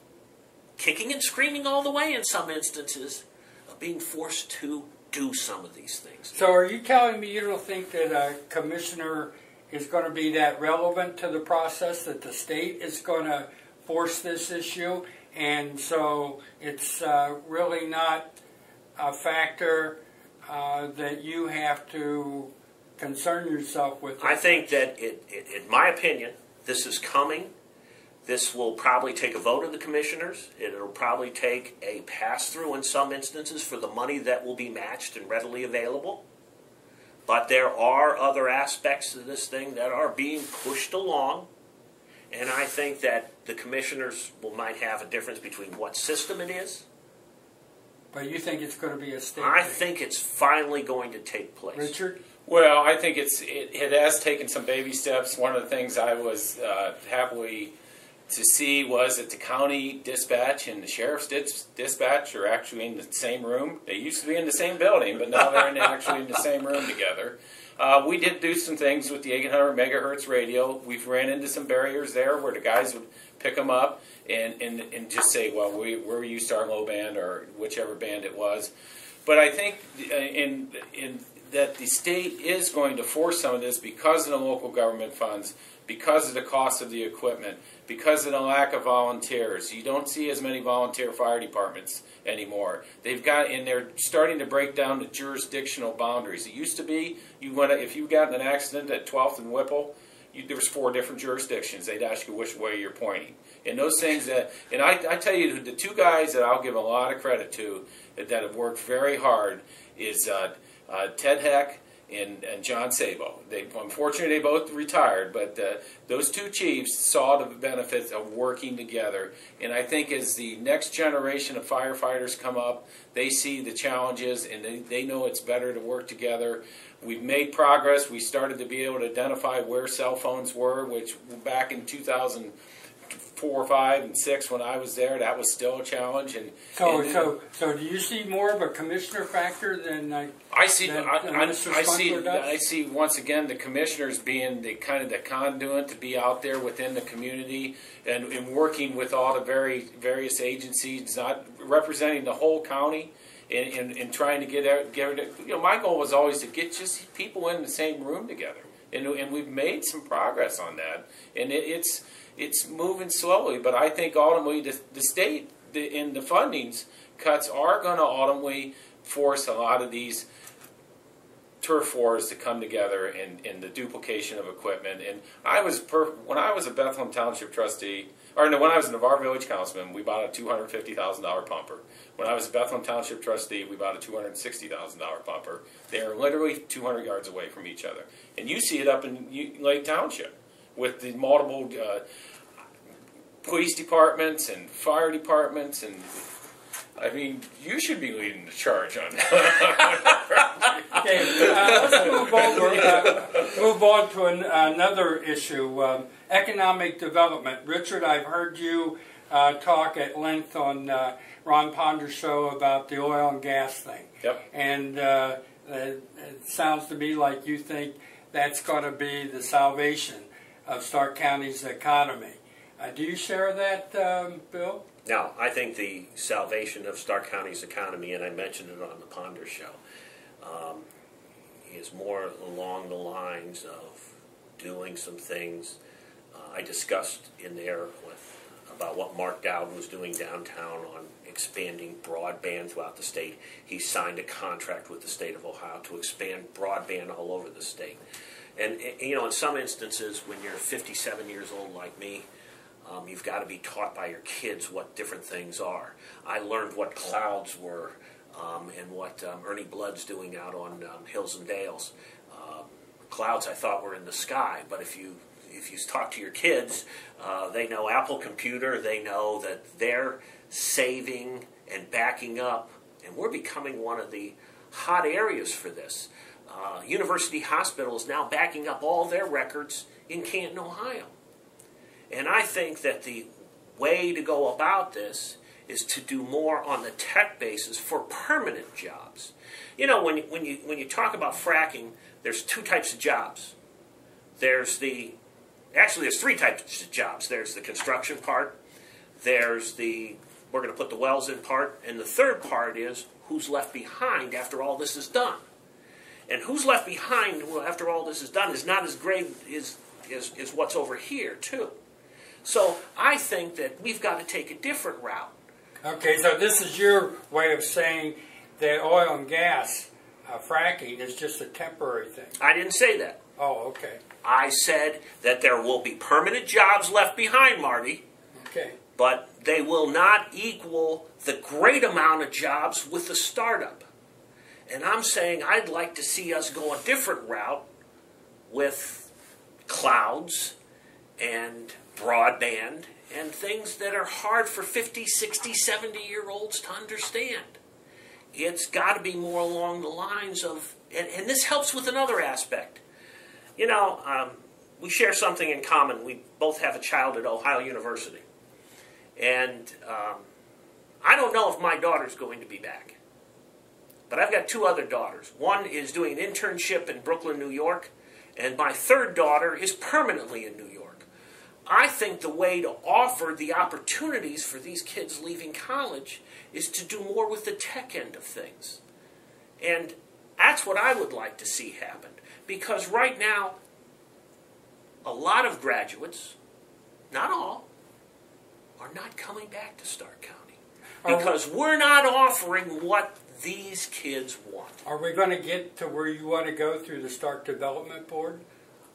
kicking and screaming all the way in some instances, of being forced to do some of these things. So are you telling me you don't think that a commissioner is going to be that relevant to the process, that the state is going to force this issue, and so it's uh, really not a factor uh, that you have to concern yourself with? I think that, it, it, in my opinion, this is coming. This will probably take a vote of the commissioners. It'll probably take a pass through in some instances for the money that will be matched and readily available. But there are other aspects of this thing that are being pushed along. And I think that the commissioners will might have a difference between what system it is. But you think it's going to be a state I thing? think it's finally going to take place. Richard? Well, I think it's it, it has taken some baby steps. One of the things I was uh, happily to see was that the county dispatch and the sheriff's dis- dispatch are actually in the same room. They used to be in the same building, but now they're in, actually in the same room together. Uh, we did do some things with the 800 megahertz radio. We've ran into some barriers there where the guys would pick them up and, and, and just say, well, we, we're used to our low band or whichever band it was. But I think uh, in, in that the state is going to force some of this because of the local government funds, because of the cost of the equipment, because of the lack of volunteers. You don't see as many volunteer fire departments anymore. They've got and they're starting to break down the jurisdictional boundaries. It used to be you went if you got in an accident at 12th and Whipple, you, there was four different jurisdictions. They'd ask you which way you're pointing. And those things that, and I, I tell you, the two guys that I'll give a lot of credit to that, have worked very hard is uh, uh, Ted Heck and, and John Sabo. They, unfortunately, they both retired, but uh, those two chiefs saw the benefits of working together. And I think as the next generation of firefighters come up, they see the challenges and they, they know it's better to work together. We've made progress. We started to be able to identify where cell phones were, which back in 2004, five, and six when I was there, that was still a challenge. And So, and- so, so do you see more of a commissioner factor than I? I see. that, I, uh, I. I see. Does? I see once again the commissioners being the kind of the conduit to be out there within the community and, and working with all the very various agencies, not representing the whole county. And, and, and trying to get out, get you know, my goal was always to get just people in the same room together, and, and we've made some progress on that, and it, it's it's moving slowly, but I think ultimately the, the state the, in the fundings cuts are going to ultimately force a lot of these turf wars to come together and, and the duplication of equipment. And I was per, when I was a Bethlehem Township trustee, or no, when I was a Navarre Village councilman, we bought a two hundred fifty thousand dollar pumper. When I was a Bethlehem Township trustee, we bought a two hundred sixty thousand dollar pumper. They are literally two hundred yards away from each other, and you see it up in Lake Township with the multiple uh, police departments and fire departments and. I mean, you should be leading the charge on that. Okay, uh, let's move over, uh, move on to an, another issue, um, economic development. Richard, I've heard you uh, talk at length on uh, Ron Ponder's show about the oil and gas thing. Yep. And uh, it, it sounds to me like you think that's going to be the salvation of Stark County's economy. Uh, do you share that, um, Bill? Now, I think the salvation of Stark County's economy, and I mentioned it on the Ponder Show, um, is more along the lines of doing some things. Uh, I discussed in there with about what Mark Dowd was doing downtown on expanding broadband throughout the state. He signed a contract with the state of Ohio to expand broadband all over the state. And, eh, you know, in some instances, when you're 57 years old like me, um, you've got to be taught by your kids what different things are. I learned what clouds were um, and what um, Ernie Blood's doing out on um, Hills and Dales. Um, clouds I thought were in the sky, but if you if you talk to your kids, uh, they know Apple Computer. They know that they're saving and backing up, and we're becoming one of the hot areas for this. Uh, University Hospital is now backing up all their records in Canton, Ohio. And I think that the way to go about this is to do more on the tech basis for permanent jobs. You know, when, when, you, when you talk about fracking, there's two types of jobs. There's the, actually, there's three types of jobs. There's the construction part, there's the we're going to put the wells in part. And the third part is who's left behind after all this is done. And who's left behind well, after all this is done is not as great as, as, as what's over here, too. So I think that we've got to take a different route. Okay, so this is your way of saying that oil and gas uh, fracking is just a temporary thing. I didn't say that. Oh, okay, I said that there will be permanent jobs left behind, Marty, okay. but they will not equal the great amount of jobs with the startup. And I'm saying I'd like to see us go a different route with clouds and broadband and things that are hard for 50, 60, 70 year olds to understand. It's got to be more along the lines of, and, and this helps with another aspect. You know, um, we share something in common. We both have a child at Ohio University. And um, I don't know if my daughter's going to be back. But I've got two other daughters. One is doing an internship in Brooklyn, New York, and my third daughter is permanently in New York. I think the way to offer the opportunities for these kids leaving college is to do more with the tech end of things. And that's what I would like to see happen. Because right now, a lot of graduates, not all, are not coming back to Stark County. Because we're not offering what these kids want. Are we going to get to where you want to go through the Stark Development Board?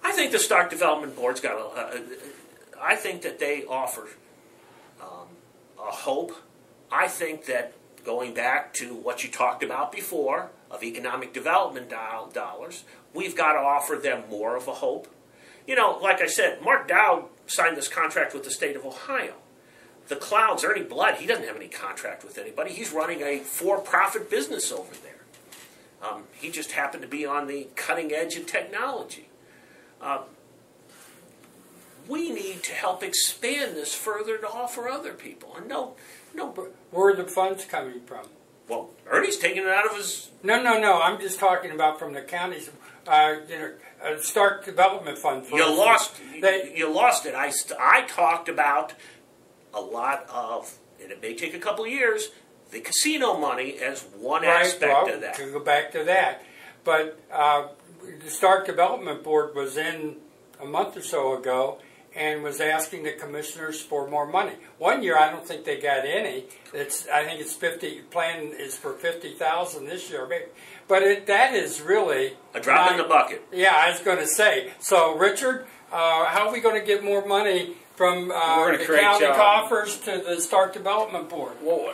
I think the Stark Development Board's got a. Uh, I think that they offer um, a hope. I think that going back to what you talked about before of economic development doll- dollars, we've got to offer them more of a hope. You know, like I said, Mark Dowd signed this contract with the state of Ohio. The Clouds, Ernie Blood, he doesn't have any contract with anybody. He's running a for-profit business over there. Um, he just happened to be on the cutting edge of technology. Um, we need to help expand this further to offer other people. And no, no, Where are the funds coming from? well, Ernie's taking it out of his. No, no, no. I'm just talking about from the counties. Uh, you know, uh, Stark Development Fund. You instance. lost. They, you lost it. I I talked about a lot of, and it may take a couple of years. The casino money as one right. aspect Well, of that. to go back to that, but uh, the Stark Development Board was in a month or so ago and was asking the commissioners for more money. One year, I don't think they got any. It's I think it's fifty. Plan is for fifty thousand this year. But it, that is really A drop in the bucket. Yeah, I was going to say. So, Richard, uh, how are we going to get more money from uh, the county jobs. coffers to the Stark Development Board? Well,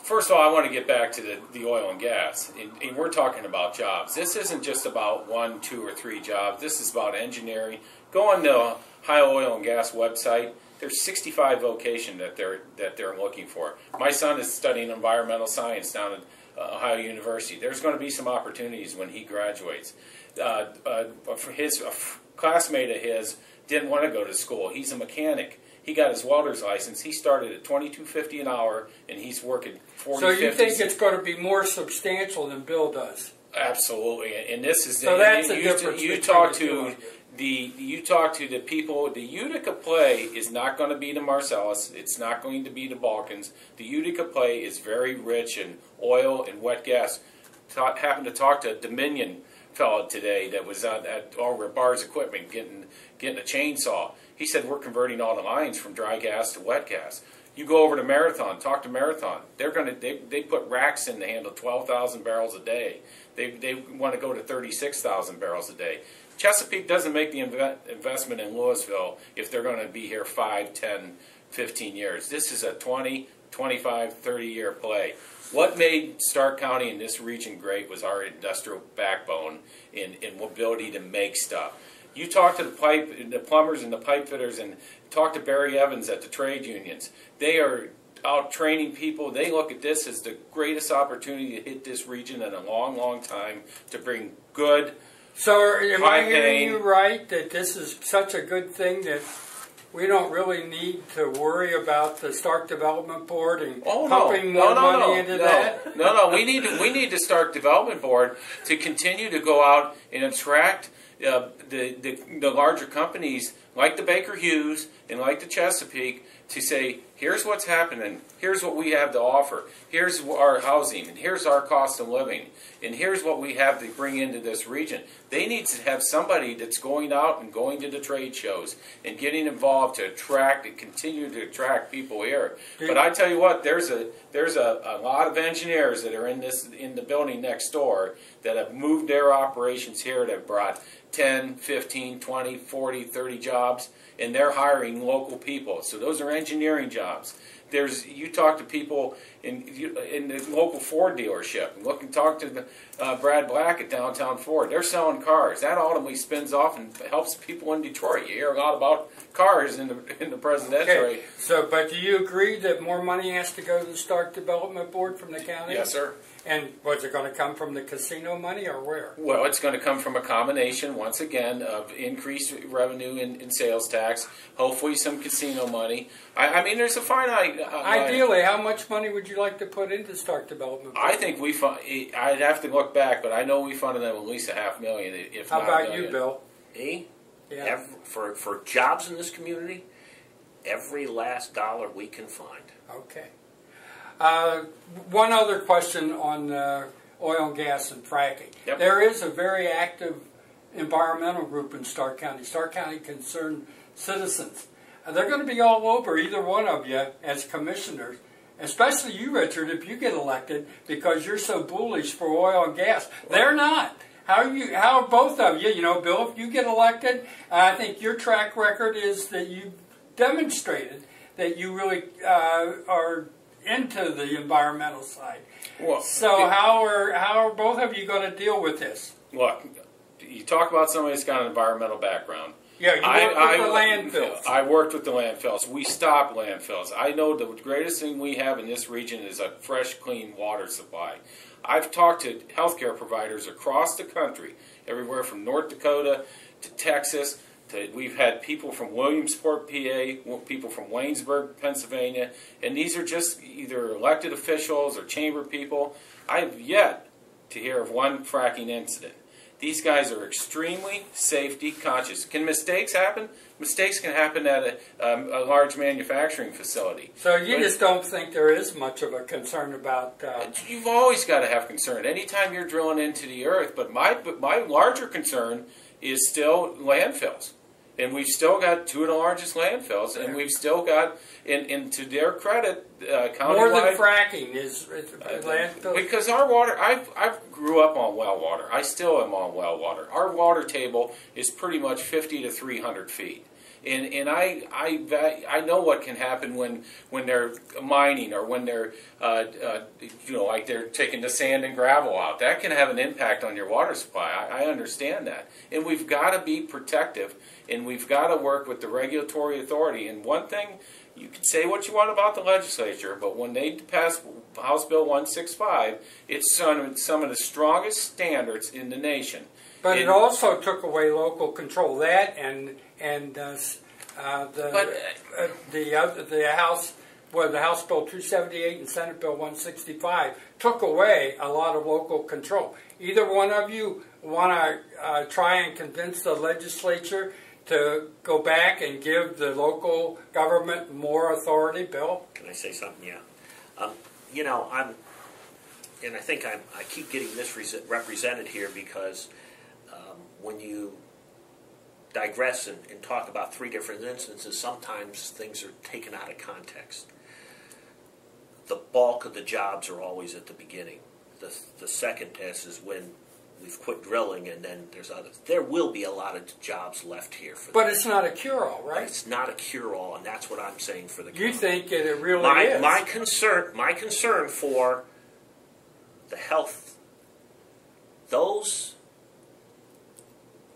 first of all, I want to get back to the, the oil and gas. And, and we're talking about jobs. This isn't just about one, two, or three jobs. This is about engineering. Go on the Ohio Oil and Gas website. There's 65 vocation that they're that they're looking for. My son is studying environmental science down at uh, Ohio University. There's going to be some opportunities when he graduates. Uh, uh, for his classmate of his didn't want to go to school. He's a mechanic. He got his welder's license. He started at 22.50 an hour, and he's working 40. So you 50, think it's going to be more substantial than Bill does? Absolutely, and- this is So that's you, the you, difference You talk to the you talk to the people. The Utica play is not going to be the Marcellus. It's not going to be the Bakken. The Utica play is very rich in oil and wet gas. Ta- happened to talk to a Dominion fellow today that was at, at at Bars Equipment getting getting a chainsaw. He said we're converting all the lines from dry gas to wet gas. You go over to Marathon, talk to Marathon. They're gonna they, they put racks in to handle twelve thousand barrels a day. They they want to go to thirty six thousand barrels a day. Chesapeake doesn't make the inve- investment in Louisville if they're going to be here 5, 10, 15 years. This is a 20, 25, 30 year play. What made Stark County and this region great was our industrial backbone in, in ability to make stuff. You talk to the pipe, the plumbers and the pipe fitters, and talk to Barry Evans at the trade unions. They are out training people. They look at this as the greatest opportunity to hit this region in a long, long time to bring good. So am I hearing you right that this is such a good thing that we don't really need to worry about the Stark Development Board and Oh no! pumping more no, no, money no, into no. that? No, no. We need to we need to start development board to continue to go out and attract uh, the, the the larger companies like the Baker Hughes and like the Chesapeake to say, here's what's happening, here's what we have to offer, here's our housing, and here's our cost of living, and here's what we have to bring into this region. They need to have somebody that's going out and going to the trade shows and getting involved to attract and continue to attract people here. But I tell you what, there's a there's a, a lot of engineers that are in this in the building next door that have moved their operations here that have brought 10, 15, 20, 40, 30 jobs and they're hiring local people. So those are engineering jobs. There's you talk to people in in the local Ford dealership. Look and talk to uh, Brad Black at Downtown Ford. They're selling cars. That ultimately spins off and helps people in Detroit. You hear a lot about cars in the in the presidential Okay, so, but do you agree that more money has to go to the Stark Development Board from the county? Yes, sir. And was it gonna come from the casino money or where? Well, it's going to come from a combination, once again, of increased revenue in, in sales tax, hopefully some casino money. I, I mean, there's a finite. Uh, Ideally, how much money would you like to put into Stark Development? I think we fund. I'd have to look back, but I know we funded them at least a half million, if How not about a you. Bill? Me? Yeah. Ev- for, for jobs in this community, every last dollar we can find. Okay. Uh, one other question on uh, oil and gas and fracking. Yep. There is a very active environmental group in Stark County, Stark County Concerned Citizens. And they're going to be all over either one of you as commissioners, especially you, Richard, if you get elected because you're so bullish for oil and gas. They're not. How you? How both of you? You know, Bill, if you get elected, I think your track record is that you've demonstrated that you really uh, are into the environmental side. Well, So it- how are how are both of you going to deal with this? Look, you talk about somebody that's got an environmental background. Yeah, you I, work I, with the landfills. I worked with the landfills. We stopped landfills. I know the greatest thing we have in this region is a fresh, clean water supply. I've talked to healthcare providers across the country, everywhere from North Dakota to Texas. We've had people from Williamsport, PA, people from Waynesburg, Pennsylvania, and these are just either elected officials or chamber people. I have yet to hear of one fracking incident. These guys are extremely safety conscious. Can mistakes happen? Mistakes can happen at a, um, a large manufacturing facility. so you But- just don't think there is much of a concern about. Uh, You've always got to have concern anytime you're drilling into the earth. But my but my larger concern is still landfills, and we've still got two of the largest landfills, and we've still got, and, and to their credit, uh, more than fracking is, is Uh, landfill. Because our water, I I grew up on well water. I still am on well water. Our water table is pretty much fifty to three hundred feet, and and I I I know what can happen when when they're mining or when they're uh, uh, you know like they're taking the sand and gravel out. That can have an impact on your water supply. I, I understand that, and we've got to be protective, and we've got to work with the regulatory authority. And one thing. You can say what you want about the legislature, but when they pass House Bill 165, it's some, some of the strongest standards in the nation. But it also took away local control. That and and uh, uh, the But, uh, the other the House well the House Bill 278 and Senate Bill 165 took away a lot of local control. Either one of you want to uh, try and convince the legislature to go back and give the local government more authority, Bill? Can I say something? Yeah. Um, you know, I'm, and I think I'm, I keep getting this represented here because when you digress and, and talk about three different instances, sometimes things are taken out of context. The bulk of the jobs are always at the beginning. The, the second test is when we've quit drilling and then there's others. There will be a lot of jobs left here for But it's not a cure-all, But it's not a cure-all, and that's what I'm saying for the You think it, it really my is? my concern my concern for the health those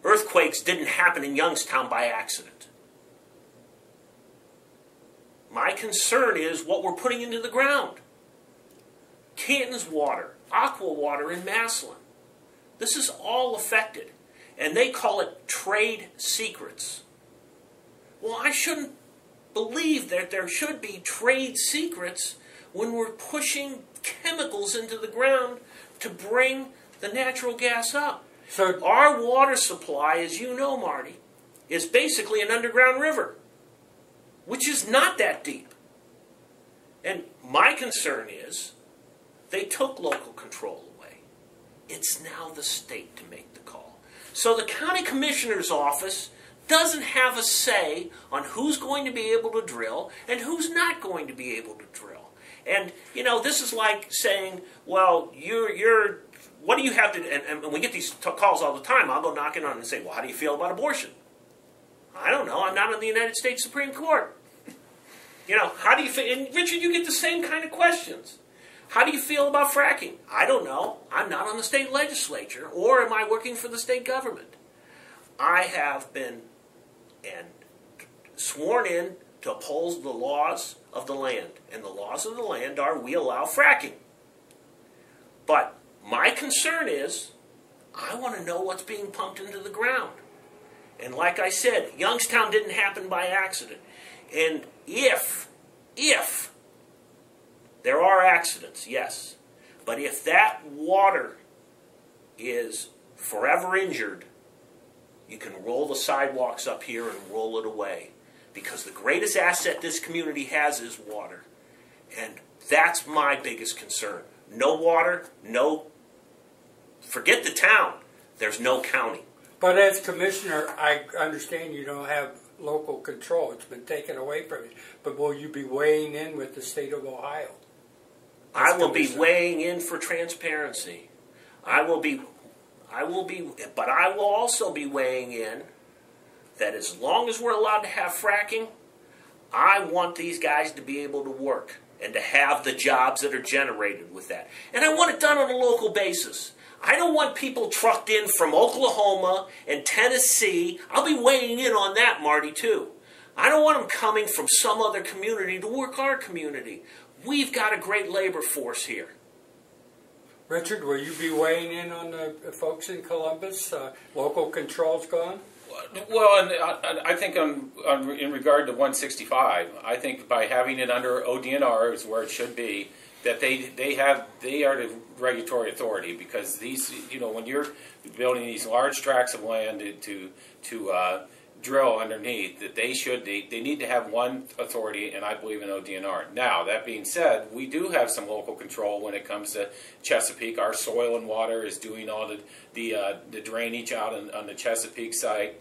earthquakes didn't happen in Youngstown by accident. My concern is what we're putting into the ground. Canton's water, aqua water in Massillon. This is all affected. And they call it trade secrets. Well, I shouldn't believe that there should be trade secrets when we're pushing chemicals into the ground to bring the natural gas up. So Our water supply, as you know, Marty, is basically an underground river. which is not that deep. And my concern is they took local control away. It's now the state to make the call. So the county commissioner's office doesn't have a say on who's going to be able to drill and who's not going to be able to drill. And you know, this is like saying, well, you're you're what do you have to and, and we get these t- calls all the time. I'll go knocking on and say, well, how do you feel about abortion? I don't know. I'm not on the United States Supreme Court. You know, how do you feel? And Richard, you get the same kind of questions. How do you feel about fracking? I don't know. I'm not on the state legislature, or am I working for the state government? I have been and sworn in to uphold the laws of the land. And the laws of the land are we allow fracking. But my concern is I want to know what's being pumped into the ground. And like I said, Youngstown didn't happen by accident. And if, if there are accidents, yes, but if that water is forever injured, you can roll the sidewalks up here and roll it away. Because the greatest asset this community has is water. And that's my biggest concern. No water, no. Forget the town. There's no county. But as commissioner, I understand you don't have local control. It's been taken away from you. But will you be weighing in with the state of Ohio? I will be weighing in for transparency. I will be, I will be, but I will also be weighing in that as long as we're allowed to have fracking, I want these guys to be able to work and to have the jobs that are generated with that. And I want it done on a local basis. I don't want people trucked in from Oklahoma and Tennessee. I'll be weighing in on that, Marty, too. I don't want them coming from some other community to work our community. We've got a great labor force here. Richard, will you be weighing in on the folks in Columbus? Uh, local control's gone? Well, and I, I think on, on, in regard to 165, I think by having it under ODNR is where it should be. That they they have they are the regulatory authority because these you know when you're building these large tracts of land to to, uh, drill underneath that they should they, they need to have one authority and I believe in ODNR. Now that being said, we do have some local control when it comes to Chesapeake. Our soil and water is doing all the the, uh, the drainage out on, on the Chesapeake site,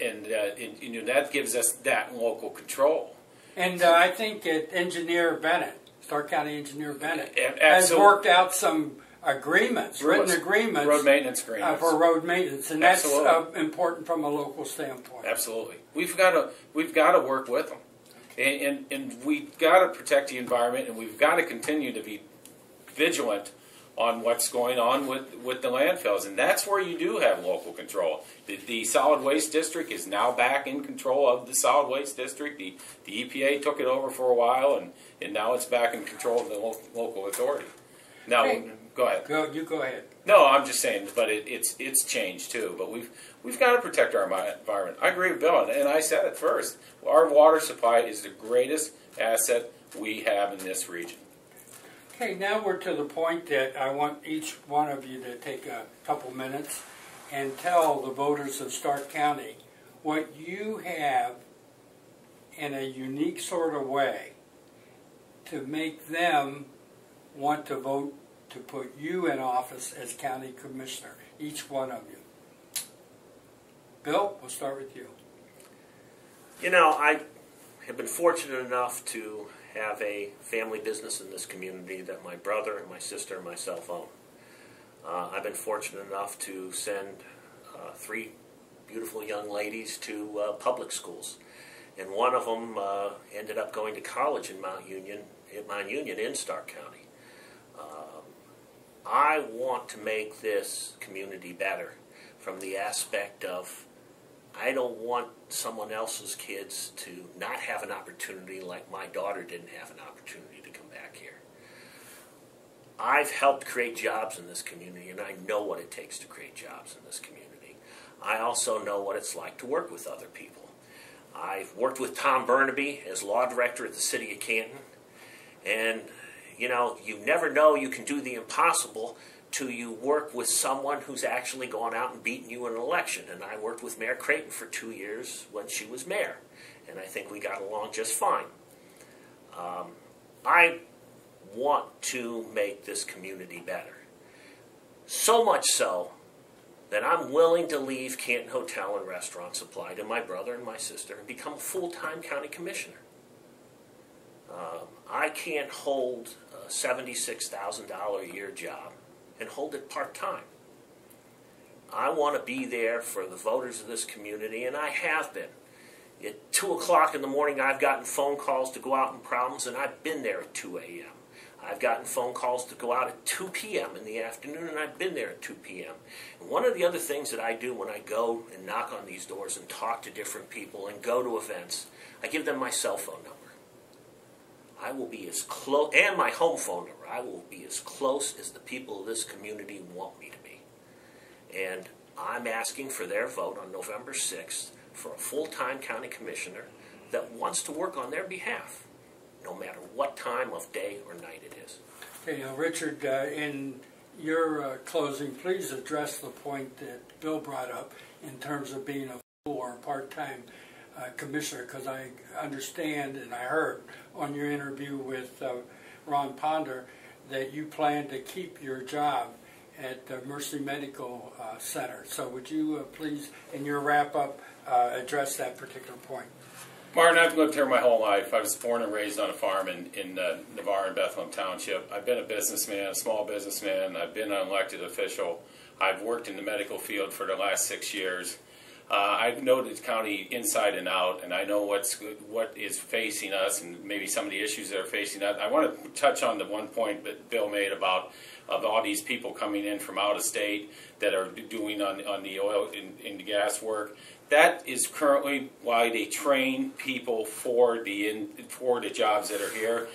and, uh, and you know that gives us that local control. And uh, I think Engineer Bennett, Stark County Engineer Bennett, has worked out some agreements, written agreements road maintenance uh, for road maintenance, and that's uh, important from a local standpoint. Absolutely, we've got to we've got to work with them, and and, and we've got to protect the environment, and we've got to continue to be vigilant on what's going on with, with the landfills, and that's where you do have local control. The, the solid waste district is now back in control of the solid waste district. The, the EPA took it over for a while, and, and now it's back in control of the lo- local authority. Now, Hey. go ahead. Go, you go ahead. No, I'm just saying, but it, it's it's changed too. But we've we've got to protect our environment. I agree with Bill, and- and I said it first. Our water supply is the greatest asset we have in this region. Okay, now we're to the point that I want each one of you to take a couple minutes and tell the voters of Stark County what you have in a unique sort of way to make them want to vote to put you in office as county commissioner, each one of you. Bill, we'll start with you. You know, I have been fortunate enough to have a family business in this community that my brother, and my sister, and myself own. Uh, I've been fortunate enough to send uh, three beautiful young ladies to uh, public schools, and one of them uh, ended up going to college in Mount Union, in Mount Union in Stark County. Um, I want to make this community better from the aspect of I don't want someone else's kids to not have an opportunity like my daughter didn't have an opportunity to come back here. I've helped create jobs in this community, and I know what it takes to create jobs in this community. I also know what it's like to work with other people. I've worked with Tom Bernabei as law director at the city of Canton, and you know, you never know you can do the impossible till you work with someone who's actually gone out and beaten you in an election. And I worked with Mayor Creighton for two years when she was mayor. and I think we got along just fine. Um, I want to make this community better. So much so that I'm willing to leave Canton Hotel and Restaurant Supply to my brother and my sister and become a full time county commissioner. Um, I can't hold a $76,000 a year job and hold it part time. I want to be there for the voters of this community, and I have been. At 2 o'clock in the morning, I've gotten phone calls to go out in problems, and I've been there at 2 a.m. I've gotten phone calls to go out at 2 p.m. in the afternoon, and I've been there at 2 p.m. And one of the other things that I do when I go and knock on these doors and talk to different people and go to events, I give them my cell phone number. I will be as close, and my home phone number, I will be as close as the people of this community want me to be. And I'm asking for their vote on November 6th for a full time county commissioner that wants to work on their behalf, no matter what time of day or night it is. Okay, now, Richard, uh, in your uh, closing, please address the point that Bill brought up in terms of being a full or part-time uh, commissioner, because I understand and I heard on your interview with uh, Ron Ponder that you plan to keep your job at the Mercy Medical uh, Center. So would you uh, please, in your wrap-up, uh, address that particular point? Martin, I've lived here my whole life. I was born and raised on a farm in, in uh, Navarre and Bethlehem Township. I've been a businessman, a small businessman. I've been an elected official. I've worked in the medical field for the last six years. Uh, I know the county inside and out, and I know what's what is facing us, and maybe some of the issues that are facing us. I want to touch on the one point that Bill made about of all these people coming in from out of state that are doing on on the oil and, and gas work. That is currently why they train people for the in, for the jobs that are here.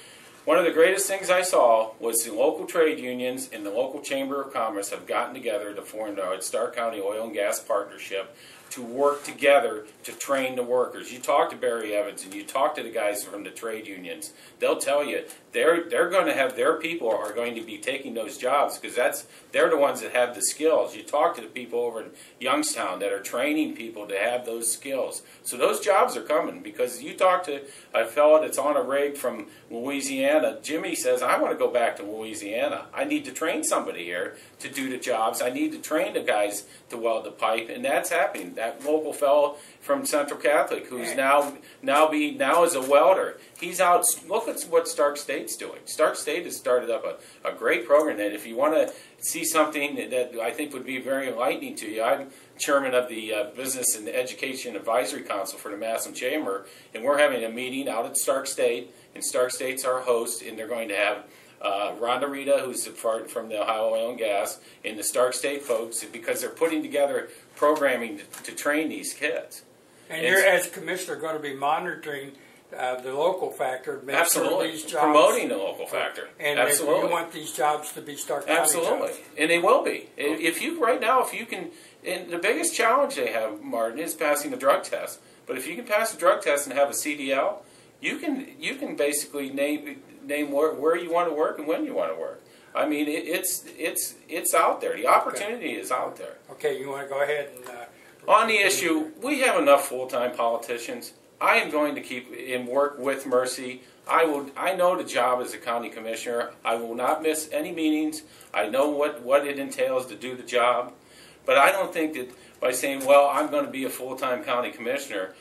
One of the greatest things I saw was the local trade unions and the local chamber of commerce have gotten together to form the Stark County Oil and Gas Partnership to work together to train the workers. You talk to Barry Evans and you talk to the guys from the trade unions. They'll tell you they're they're going to have their people are going to be taking those jobs because that's they're the ones that have the skills. You talk to the people over in Youngstown that are training people to have those skills. So those jobs are coming because you talk to a fellow that's on a rig from Louisiana. Jimmy says, "I want to go back to Louisiana. I need to train somebody here to do the jobs. I need to train the guys to weld the pipe, and that's happening. That local fellow from Central Catholic who's now now be now is a welder. He's out. Look at what Stark State's doing. Stark State has started up a, a great program. And if you want to see something that I think would be very enlightening to you, I'm chairman of the uh, Business and Education Advisory Council for the Massillon Chamber, and we're having a meeting out at Stark State, and Stark State's our host, and they're going to have uh, Rhonda Reda, who's from the Ohio Oil and Gas, and the Stark State folks, because they're putting together programming to, to train these kids. And you're, as commissioner, going to be monitoring uh, the local factor, Absolutely. these jobs Promoting the local factor. and Absolutely. you want these jobs to be Stark County Absolutely, jobs. and they will be. If you right now, if you can, and the biggest challenge they have, Martin, is passing the drug test. But if you can pass the drug test and have a CDL, you can you can basically name name where, where you want to work and when you want to work. I mean, it, it's it's it's out there. The opportunity is out there. Okay, you want to go ahead and. Uh, On the issue, we have enough full-time politicians. I am going to keep and work with Mercy. I will. I know the job as a county commissioner. I will not miss any meetings. I know what what it entails to do the job, but I don't think that by saying, "Well, I'm going to be a full-time county commissioner,"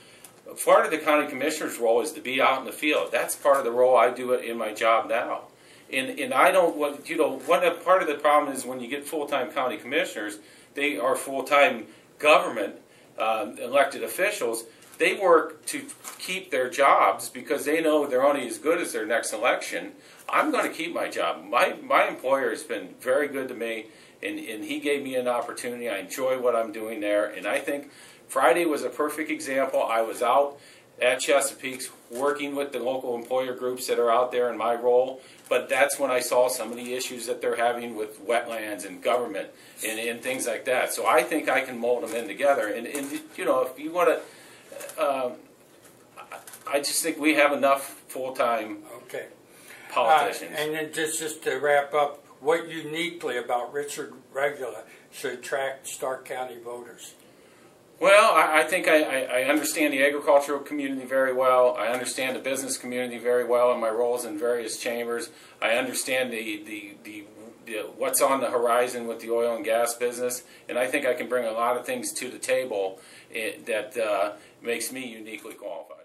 part of the county commissioner's role is to be out in the field. That's part of the role I do in my job now. And and I don't what you know. One part of the problem is when you get full-time county commissioners, they are full-time government um, elected officials, they work to keep their jobs because they know they're only as good as their next election. I'm going to keep my job. My my employer has been very good to me, and, and he gave me an opportunity. I enjoy what I'm doing there, and I think Friday was a perfect example. I was out at Chesapeake's working with the local employer groups that are out there in my role. But that's when I saw some of the issues that they're having with wetlands and government and, and things like that. So I think I can mold them in together. And, and you know, if you want to, um, I just think we have enough full time okay. politicians. Uh, and then just just to wrap up, what uniquely about Richard Regula should attract Stark County voters? Well, I, I think I, I, understand the agricultural community very well. I understand the business community very well in my roles in various chambers. I understand the, the, the, the what's on the horizon with the oil and gas business, and I think I can bring a lot of things to the table eh, that uh, makes me uniquely qualified.